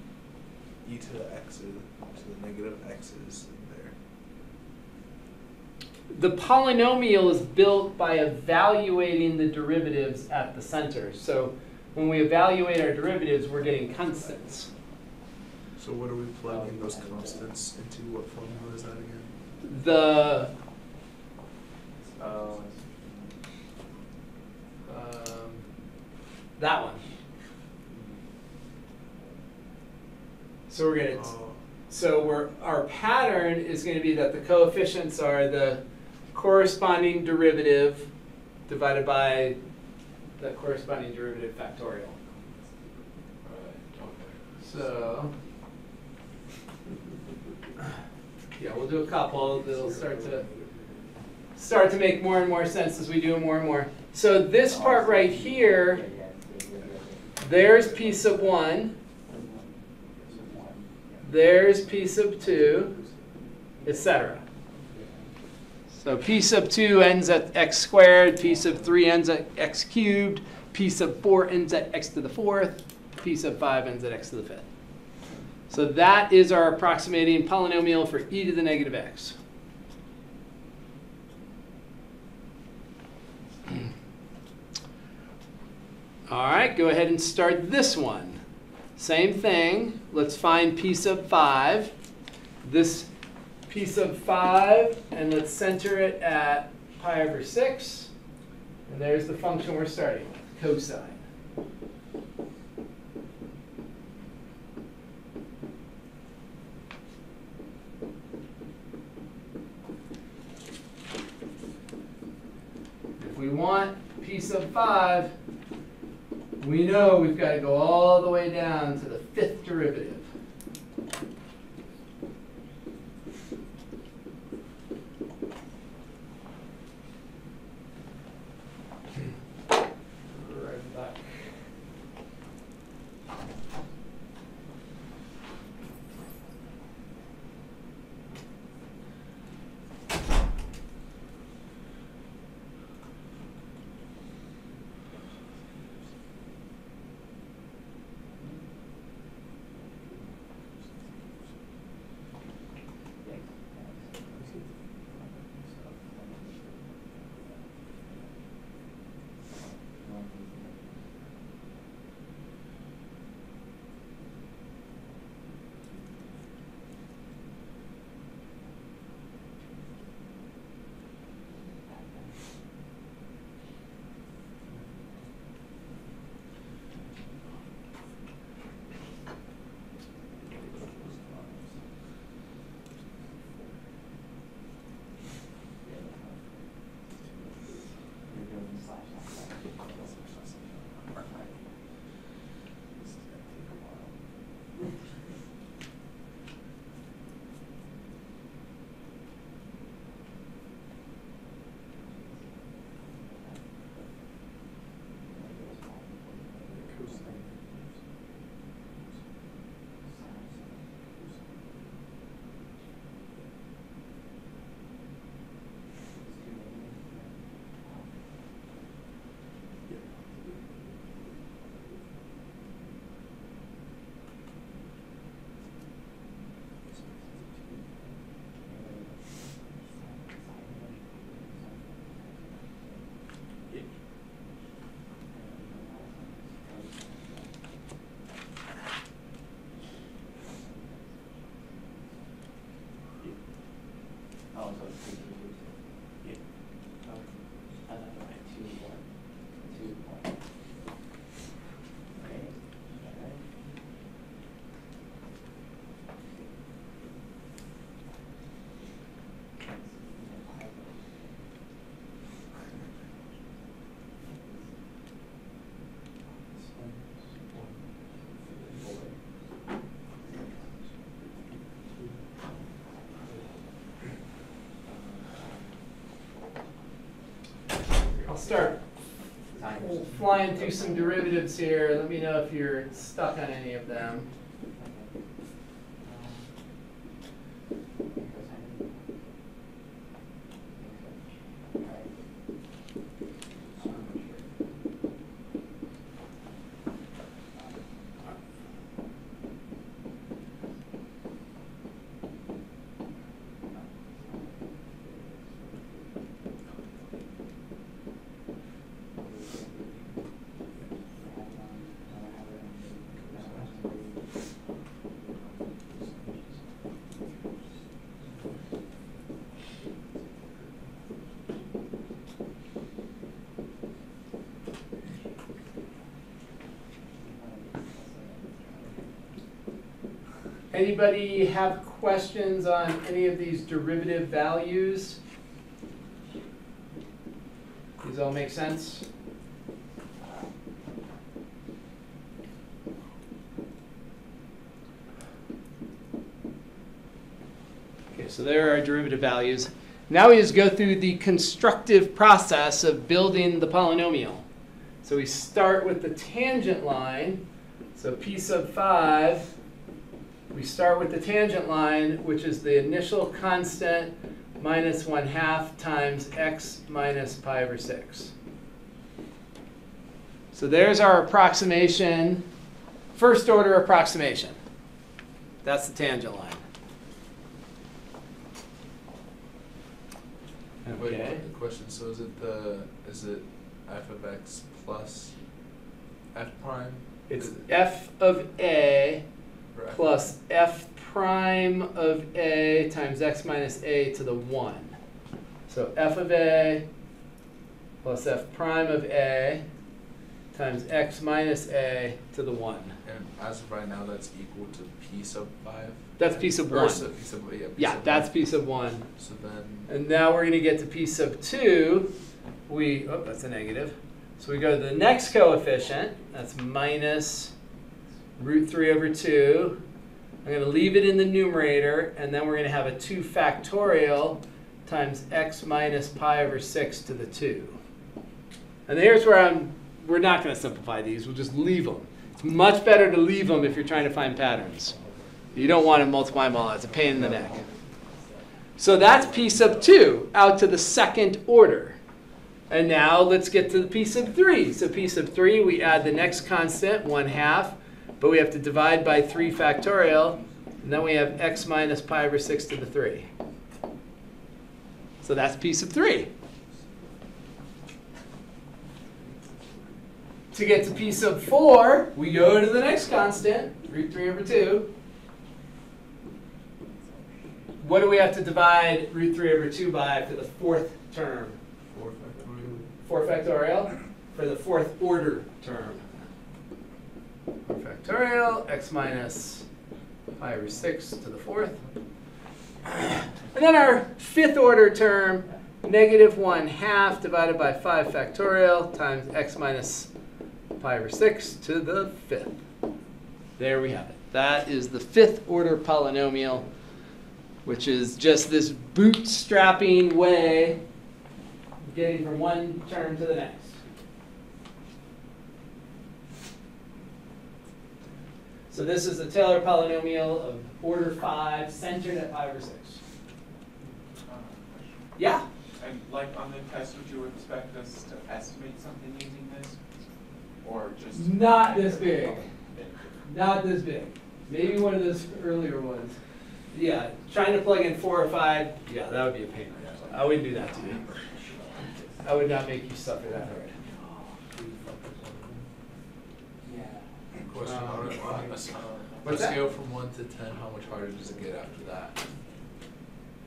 S2: e to the x's, to the negative x's in there?
S1: The polynomial is built by evaluating the derivatives at the center. So when we evaluate our derivatives, we're getting constants.
S2: So what are we plugging those constants into? What formula is that again?
S1: The
S3: Oh,
S1: um, that one. So we're gonna
S2: Oh,
S1: so we're our pattern is going to be that the coefficients are the corresponding derivative divided by the corresponding derivative factorial. So, yeah, we'll do a couple. They'll start to start to make more and more sense as we do more and more. So this part right here, there's p sub one, there's p sub two, etc. So p sub 2 ends at x squared, p sub 3 ends at x cubed, p sub 4 ends at x to the fourth, p sub 5 ends at x to the fifth. So that is our approximating polynomial for e to the negative x. All right, go ahead and start this one. Same thing, let's find p sub 5. This p sub 5, and let's center it at pi over 6. And there's the function we're starting with, cosine. If we want p sub 5, we know we've got to go all the way down to the fifth derivative. Start flying through some derivatives here. Let me know if you're stuck on any of them. Anybody have questions on any of these derivative values? These all make sense? Okay, so there are our derivative values. Now we just go through the constructive process of building the polynomial. So we start with the tangent line. So p sub 5 we start with the tangent line, which is the initial constant minus 1 half times x minus pi over 6. So there's our approximation, first order approximation. That's the tangent line.
S2: Wait,
S1: Okay.
S2: the question, so is it the, is it f of x plus f prime?
S1: It's f of a plus f prime of a times x minus a to the 1. So f of a plus f prime of a times x minus a to the 1.
S2: And as of right now, that's equal to p sub five?
S1: That's p sub 1.
S2: sub- p sub, yeah. p
S1: Yeah,
S2: sub
S1: that's
S2: one.
S1: p sub 1.
S2: So then,
S1: And now we're going to get to p sub 2. We, oh, that's a negative. So we go to the next coefficient. That's minus root 3 over 2. I'm going to leave it in the numerator, and then we're going to have a 2 factorial times x minus pi over 6 to the 2. And here's where I'm, we're not going to simplify these. We'll just leave them. It's much better to leave them if you're trying to find patterns. You don't want to multiply them all. It's a pain in the neck. So that's p sub 2 out to the second order. And now let's get to the p sub 3. So p sub 3, we add the next constant, 1 half, but we have to divide by 3 factorial, and then we have x minus pi over 6 to the 3. So that's p sub 3. To get to p sub 4, we go to the next constant, root 3 over 2. What do we have to divide root 3 over 2 by for the fourth term?
S2: four factorial?
S1: 4 factorial for the fourth order term. 4 factorial, x minus pi over 6 to the fourth. And then our fifth order term, negative 1 half divided by 5 factorial times x minus pi over 6 to the fifth. There we have it. That is the fifth order polynomial, which is just this bootstrapping way of getting from one term to the next. So this is the Taylor polynomial of order 5 centered at 5 or 6.
S4: Uh,
S1: Yeah?
S4: And like on the test, would you expect us to estimate something using this? Or just?
S1: Not this big. Not this big. Maybe one of those earlier ones. Yeah, trying to plug in four or five, yeah, that would be a pain. I wouldn't do that to you. I would not make you suffer that hard.
S2: Question,
S1: Um,
S2: on a, on a s- on
S1: What's that?
S2: scale from one to ten, how much harder does it get after that?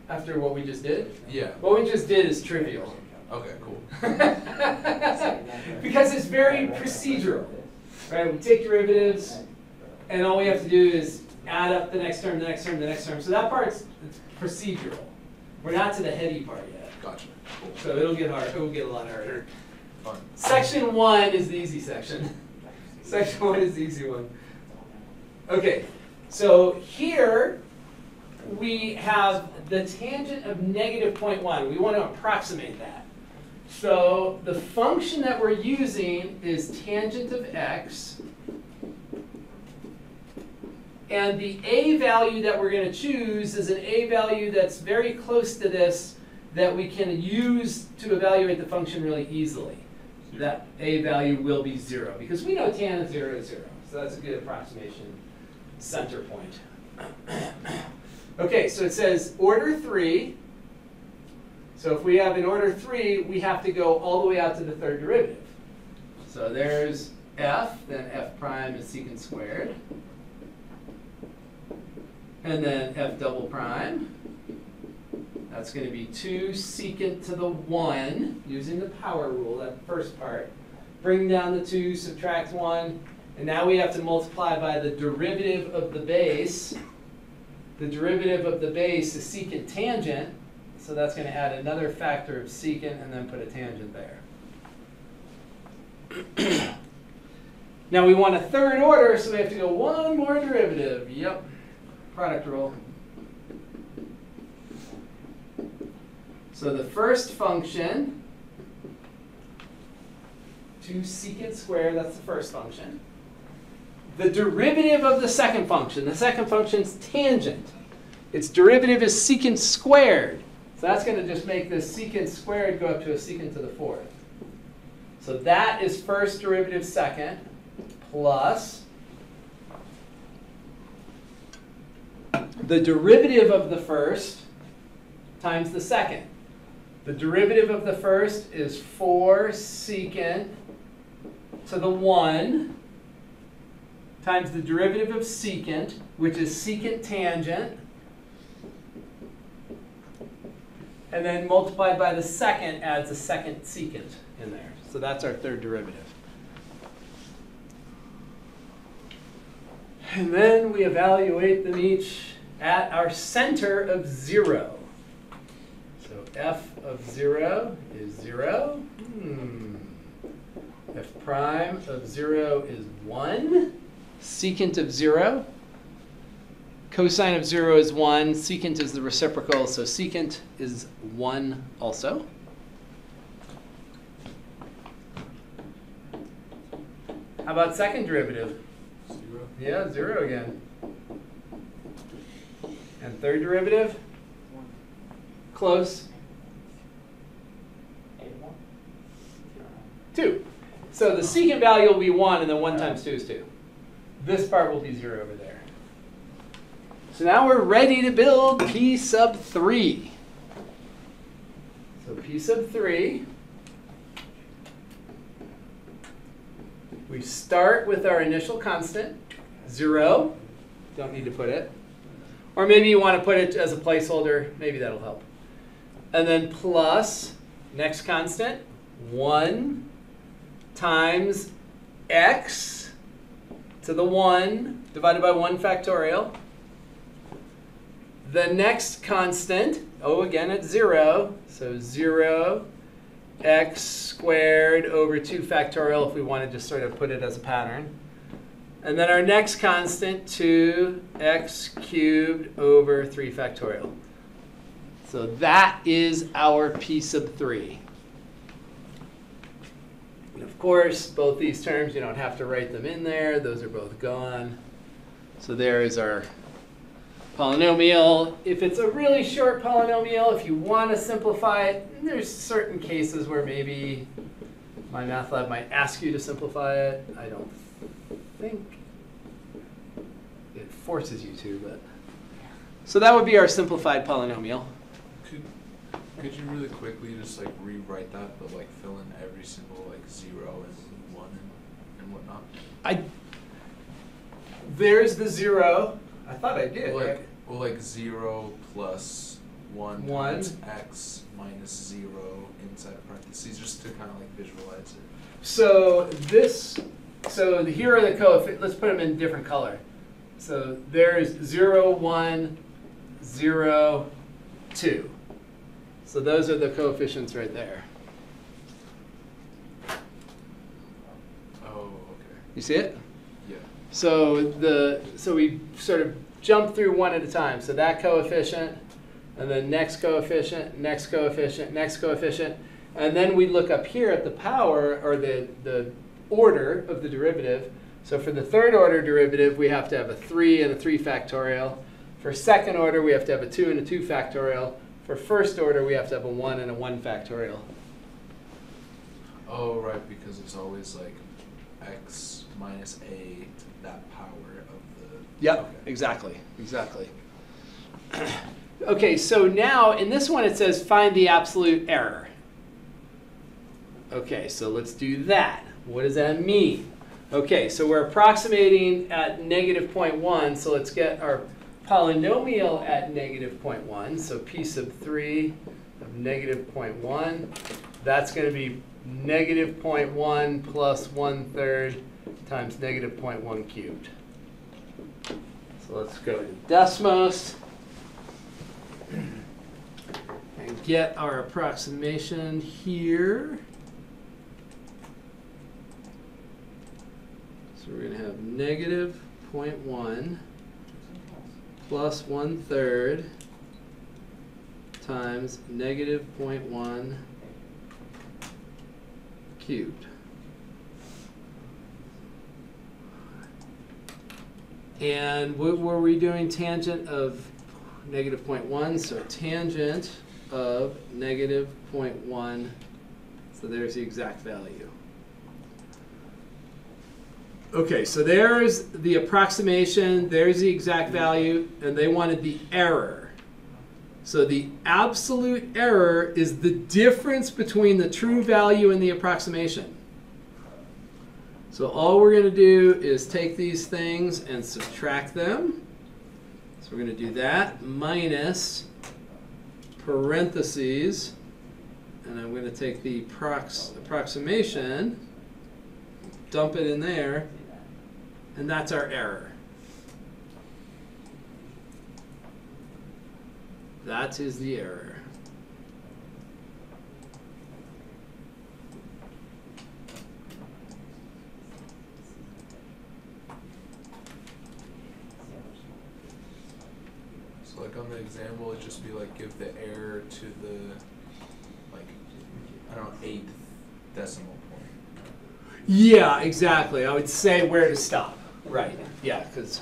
S1: After what we just did?
S2: Yeah,
S1: What we just did is trivial.
S2: okay, cool.
S1: because it's very procedural, right? We take derivatives, and all we have to do is add up the next term, the next term, the next term. So that part's it's procedural. We're not to the heady part yet.
S2: Gotcha, cool.
S1: So it'll get hard. It will get a lot harder.
S2: Fun.
S1: Section one is the easy section. Section one is the easy one. Okay, so here we have the tangent of negative 0.1. We want to approximate that. So the function that we're using is tangent of x. And the a value that we're going to choose is an a value that's very close to this that we can use to evaluate the function really easily. That a value will be zero because we know tan of zero is zero. So that's a good approximation center point. okay, so it says order three. So if we have an order three, we have to go all the way out to the third derivative. So there's f, then f prime is secant squared. And then f double prime. That's going to be 2 secant to the 1, using the power rule, that first part. Bring down the 2, subtract 1, and now we have to multiply by the derivative of the base. The derivative of the base is secant tangent, so that's going to add another factor of secant and then put a tangent there. now we want a third order, so we have to go one more derivative. Yep, product rule. So the first function, 2 secant squared, that's the first function. The derivative of the second function, the second function's tangent. Its derivative is secant squared. So that's going to just make this secant squared go up to a secant to the fourth. So that is first derivative second plus the derivative of the first times the second. The derivative of the first is 4 secant to the 1 times the derivative of secant, which is secant tangent, and then multiplied by the second adds a second secant in there. So that's our third derivative. And then we evaluate them each at our center of 0. F of 0 is 0. Hmm. f prime of 0 is 1. Secant of 0. Cosine of 0 is 1. Secant is the reciprocal, so secant is 1 also. How about second derivative?
S2: Zero.
S1: Yeah, 0 again. And third derivative? Close. Two. So the secant value will be one, and then one times two is two. This part will be zero over there. So now we're ready to build P sub three. So P sub three. We start with our initial constant, zero. Don't need to put it. Or maybe you want to put it as a placeholder. Maybe that'll help. And then plus, next constant, 1 times x to the 1 divided by 1 factorial. The next constant, oh, again, it's 0. So 0 x squared over 2 factorial if we want to just sort of put it as a pattern. And then our next constant, 2x cubed over 3 factorial. So that is our p sub 3. And of course, both these terms, you don't have to write them in there. Those are both gone. So there is our polynomial. If it's a really short polynomial, if you want to simplify it, there's certain cases where maybe MyMathLab might ask you to simplify it. I don't think it forces you to, but. So that would be our simplified polynomial.
S2: Could, you really quickly just like rewrite that, but like fill in every single like zero and one and, and whatnot?
S1: I, there's the zero. I thought I did.
S2: Well,
S1: right?
S2: like, well, like zero plus one,
S1: One.
S2: times x minus zero inside parentheses, just to kind of like visualize it.
S1: So this, so here are the coefficients. Let's put them in different color. So there's 0, 1, 0, 2. So those are the coefficients right there.
S2: Oh, okay.
S1: You see it?
S2: Yeah.
S1: So the so we sort of jump through one at a time. So that coefficient, and then next coefficient, next coefficient, next coefficient, And then we look up here at the power, or the, the order of the derivative. So for the third order derivative, we have to have a 3 and a 3 factorial. For second order, we have to have a 2 and a 2 factorial. For first order, we have to have a 1 and a 1 factorial.
S2: Oh, right, because it's always like x minus a to that power of the.
S1: Yep,
S2: Okay.
S1: exactly, exactly. okay, so now in this one it says find the absolute error. Okay, so let's do that. What does that mean? Okay, so we're approximating at negative 0.1, so let's get our polynomial at negative 0.1. So p sub 3 of negative 0.1, that's going to be negative 0.1 plus 1 third times negative 0.1 cubed. So let's go to Desmos and get our approximation here. So we're going to have negative 0.1 plus 1 third times negative 0.1 cubed. And what were we doing tangent of negative 0.1? So tangent of negative 0.1, so there's the exact value. Okay, so there's the approximation, there's the exact value, and they wanted the error. So the absolute error is the difference between the true value and the approximation. So all we're going to do is take these things and subtract them. So we're going to do that minus parentheses, and I'm going to take the prox approximation, dump it in there, and that's our error. That is the error.
S2: So like on the exam, will it just be like give the error to the, like, I don't know, eighth decimal point?
S1: Yeah, exactly. I would say where to stop. Right. Yeah, because,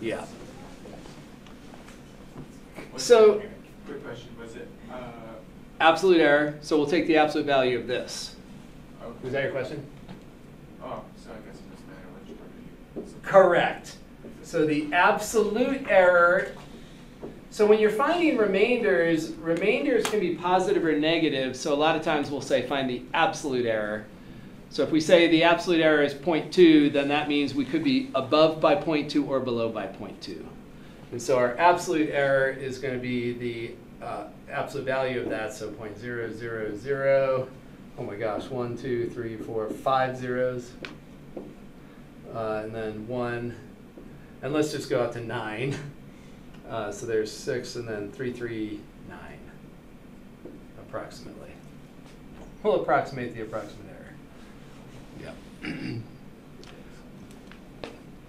S1: yeah.
S4: Was
S1: So-
S4: Quick question, was it, uh,
S1: Absolute error. So we'll take the absolute value of this.
S4: okay.
S1: Was that your question?
S4: Oh, so I guess it doesn't matter which part you.
S1: Correct. So the absolute error, so when you're finding remainders, remainders can be positive or negative. So a lot of times we'll say find the absolute error. So if we say the absolute error is 0.2, then that means we could be above by 0.2 or below by 0.2. And so our absolute error is going to be the uh, absolute value of that, so 0.000. Oh my gosh, one, two, three, four, five zeros. Uh, and then one, and let's just go out to nine. Uh, so there's six and then three, three, nine, approximately. We'll approximate the approximate.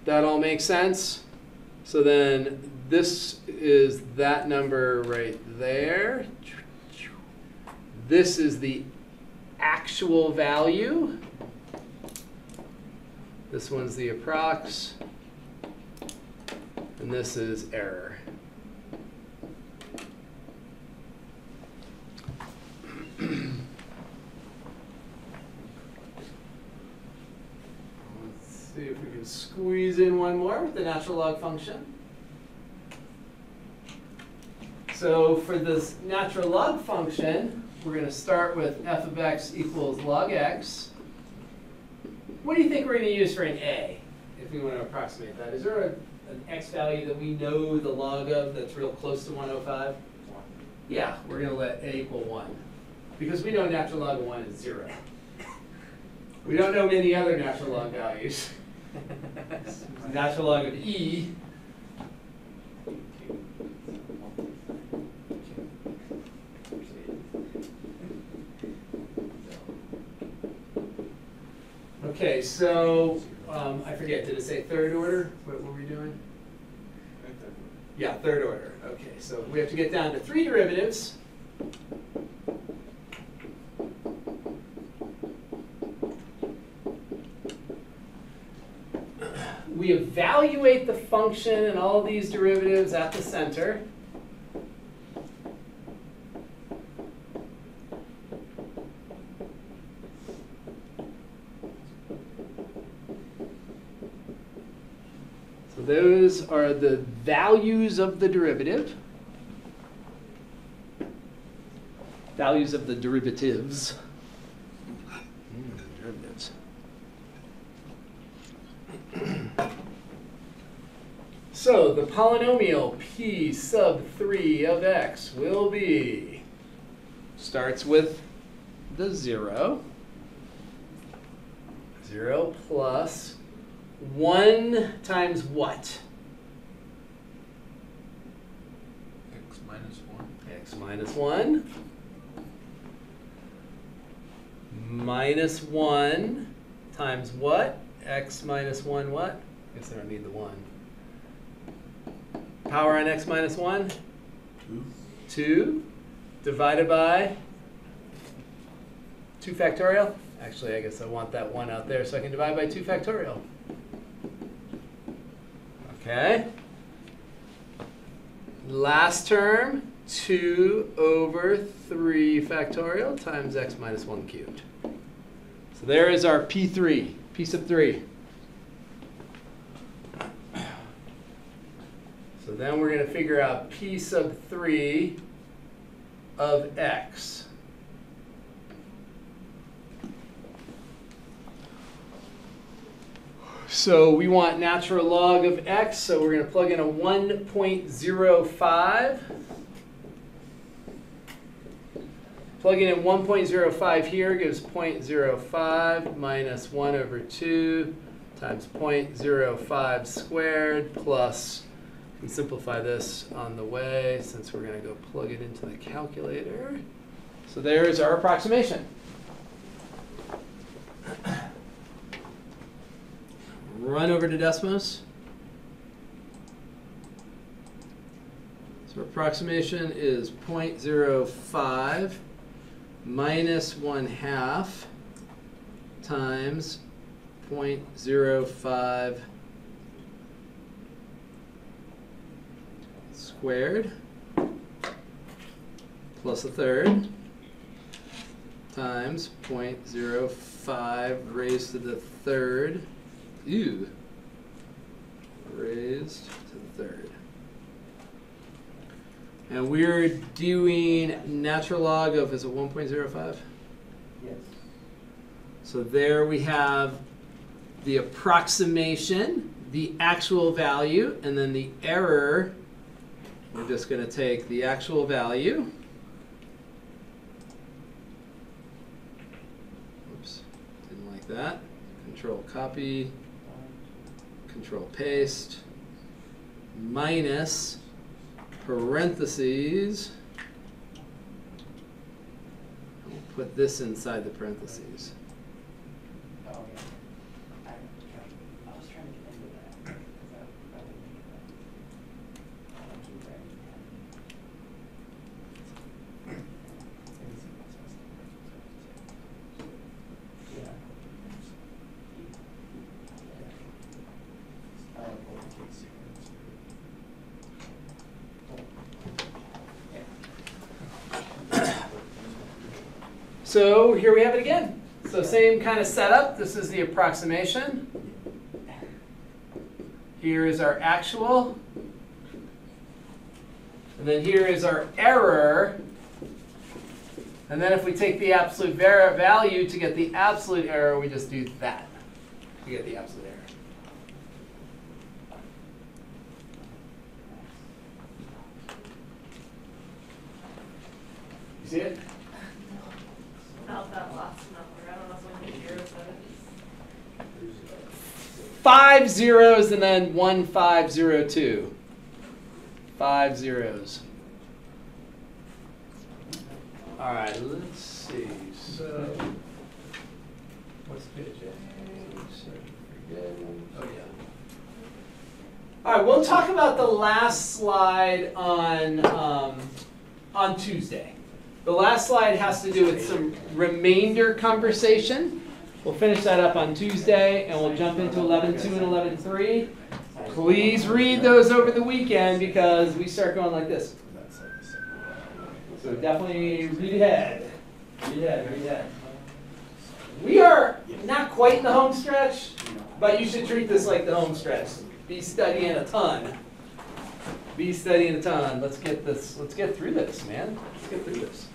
S1: that all makes sense? So then this is that number right there. This is the actual value. This one's the approx. And this is error. Let's see if we can squeeze in one more with the natural log function. So for this natural log function, we're going to start with f of x equals log x. What do you think we're going to use for an a, if we want to approximate that? Is there a, an x value that we know the log of that's real close to 105? Yeah, we're going to let a equal 1. Because we know natural log of 1 is 0. We don't know many other natural log values. Natural log of e Okay, so um, I forget. Did it say third order? What were we doing? Yeah, third order. Okay, so we have to get down to three derivatives. We evaluate the function and all these derivatives at the center. So those are the values of the derivative. Values of the derivatives. Mm, derivatives. So the polynomial p sub 3 of x will be, starts with the 0. 0 plus 1 times what?
S2: X minus one.
S1: x minus 1 minus 1 times what? x minus 1 what? Guess I don't need the 1. Power on x minus 1?
S2: Two.
S1: 2 divided by 2 factorial. Actually, I guess I want that 1 out there so I can divide by 2 factorial. Okay. Last term, 2 over 3 factorial times x minus 1 cubed. So there is our P3, P sub 3. So then we're going to figure out P sub 3 of x. So we want natural log of x, so we're going to plug in a 1.05. Plugging in 1.05 here gives 0.05 minus 1 over 2 times 0.05 squared plus, and simplify this on the way since we're going to go plug it into the calculator. So there's our approximation. Run over to Desmos. So approximation is 0.05 minus 1 half times 0.05 squared plus a third times 0.05 raised to the third Ew. Raised to the third. And we're doing natural log of, is it 1.05?
S3: Yes.
S1: So there we have the approximation, the actual value, and then the error. We're just going to take the actual value. Oops, didn't like that. Control copy, control paste, minus parentheses. We'll put this inside the parentheses.
S3: Oh, yeah. I, I was trying to get into that. 'cause that, that would make that. I don't do that. Yeah. I like lowercase.
S1: So here we have it again. So same kind of setup. This is the approximation. Here is our actual. And then here is our error. And then if we take the absolute value to get the absolute error, we just do that. to get the absolute error. You see it?
S6: Not that last number, I don't know if one zero seven.
S1: five zeros and then one five zero two. Five zeros. All right, let's see. So, what's page eight? Oh yeah. All right, we'll talk about the last slide on um, on Tuesday. The last slide has to do with some remainder conversation. We'll finish that up on Tuesday, and we'll jump into eleven two and eleven three. Please read those over the weekend, because we start going like this. So definitely read ahead. Read ahead, read ahead. We are not quite in the home stretch, but you should treat this like the home stretch. Be studying a ton. Be studying a ton. Let's get this, let's get through this, man. Let's get through this.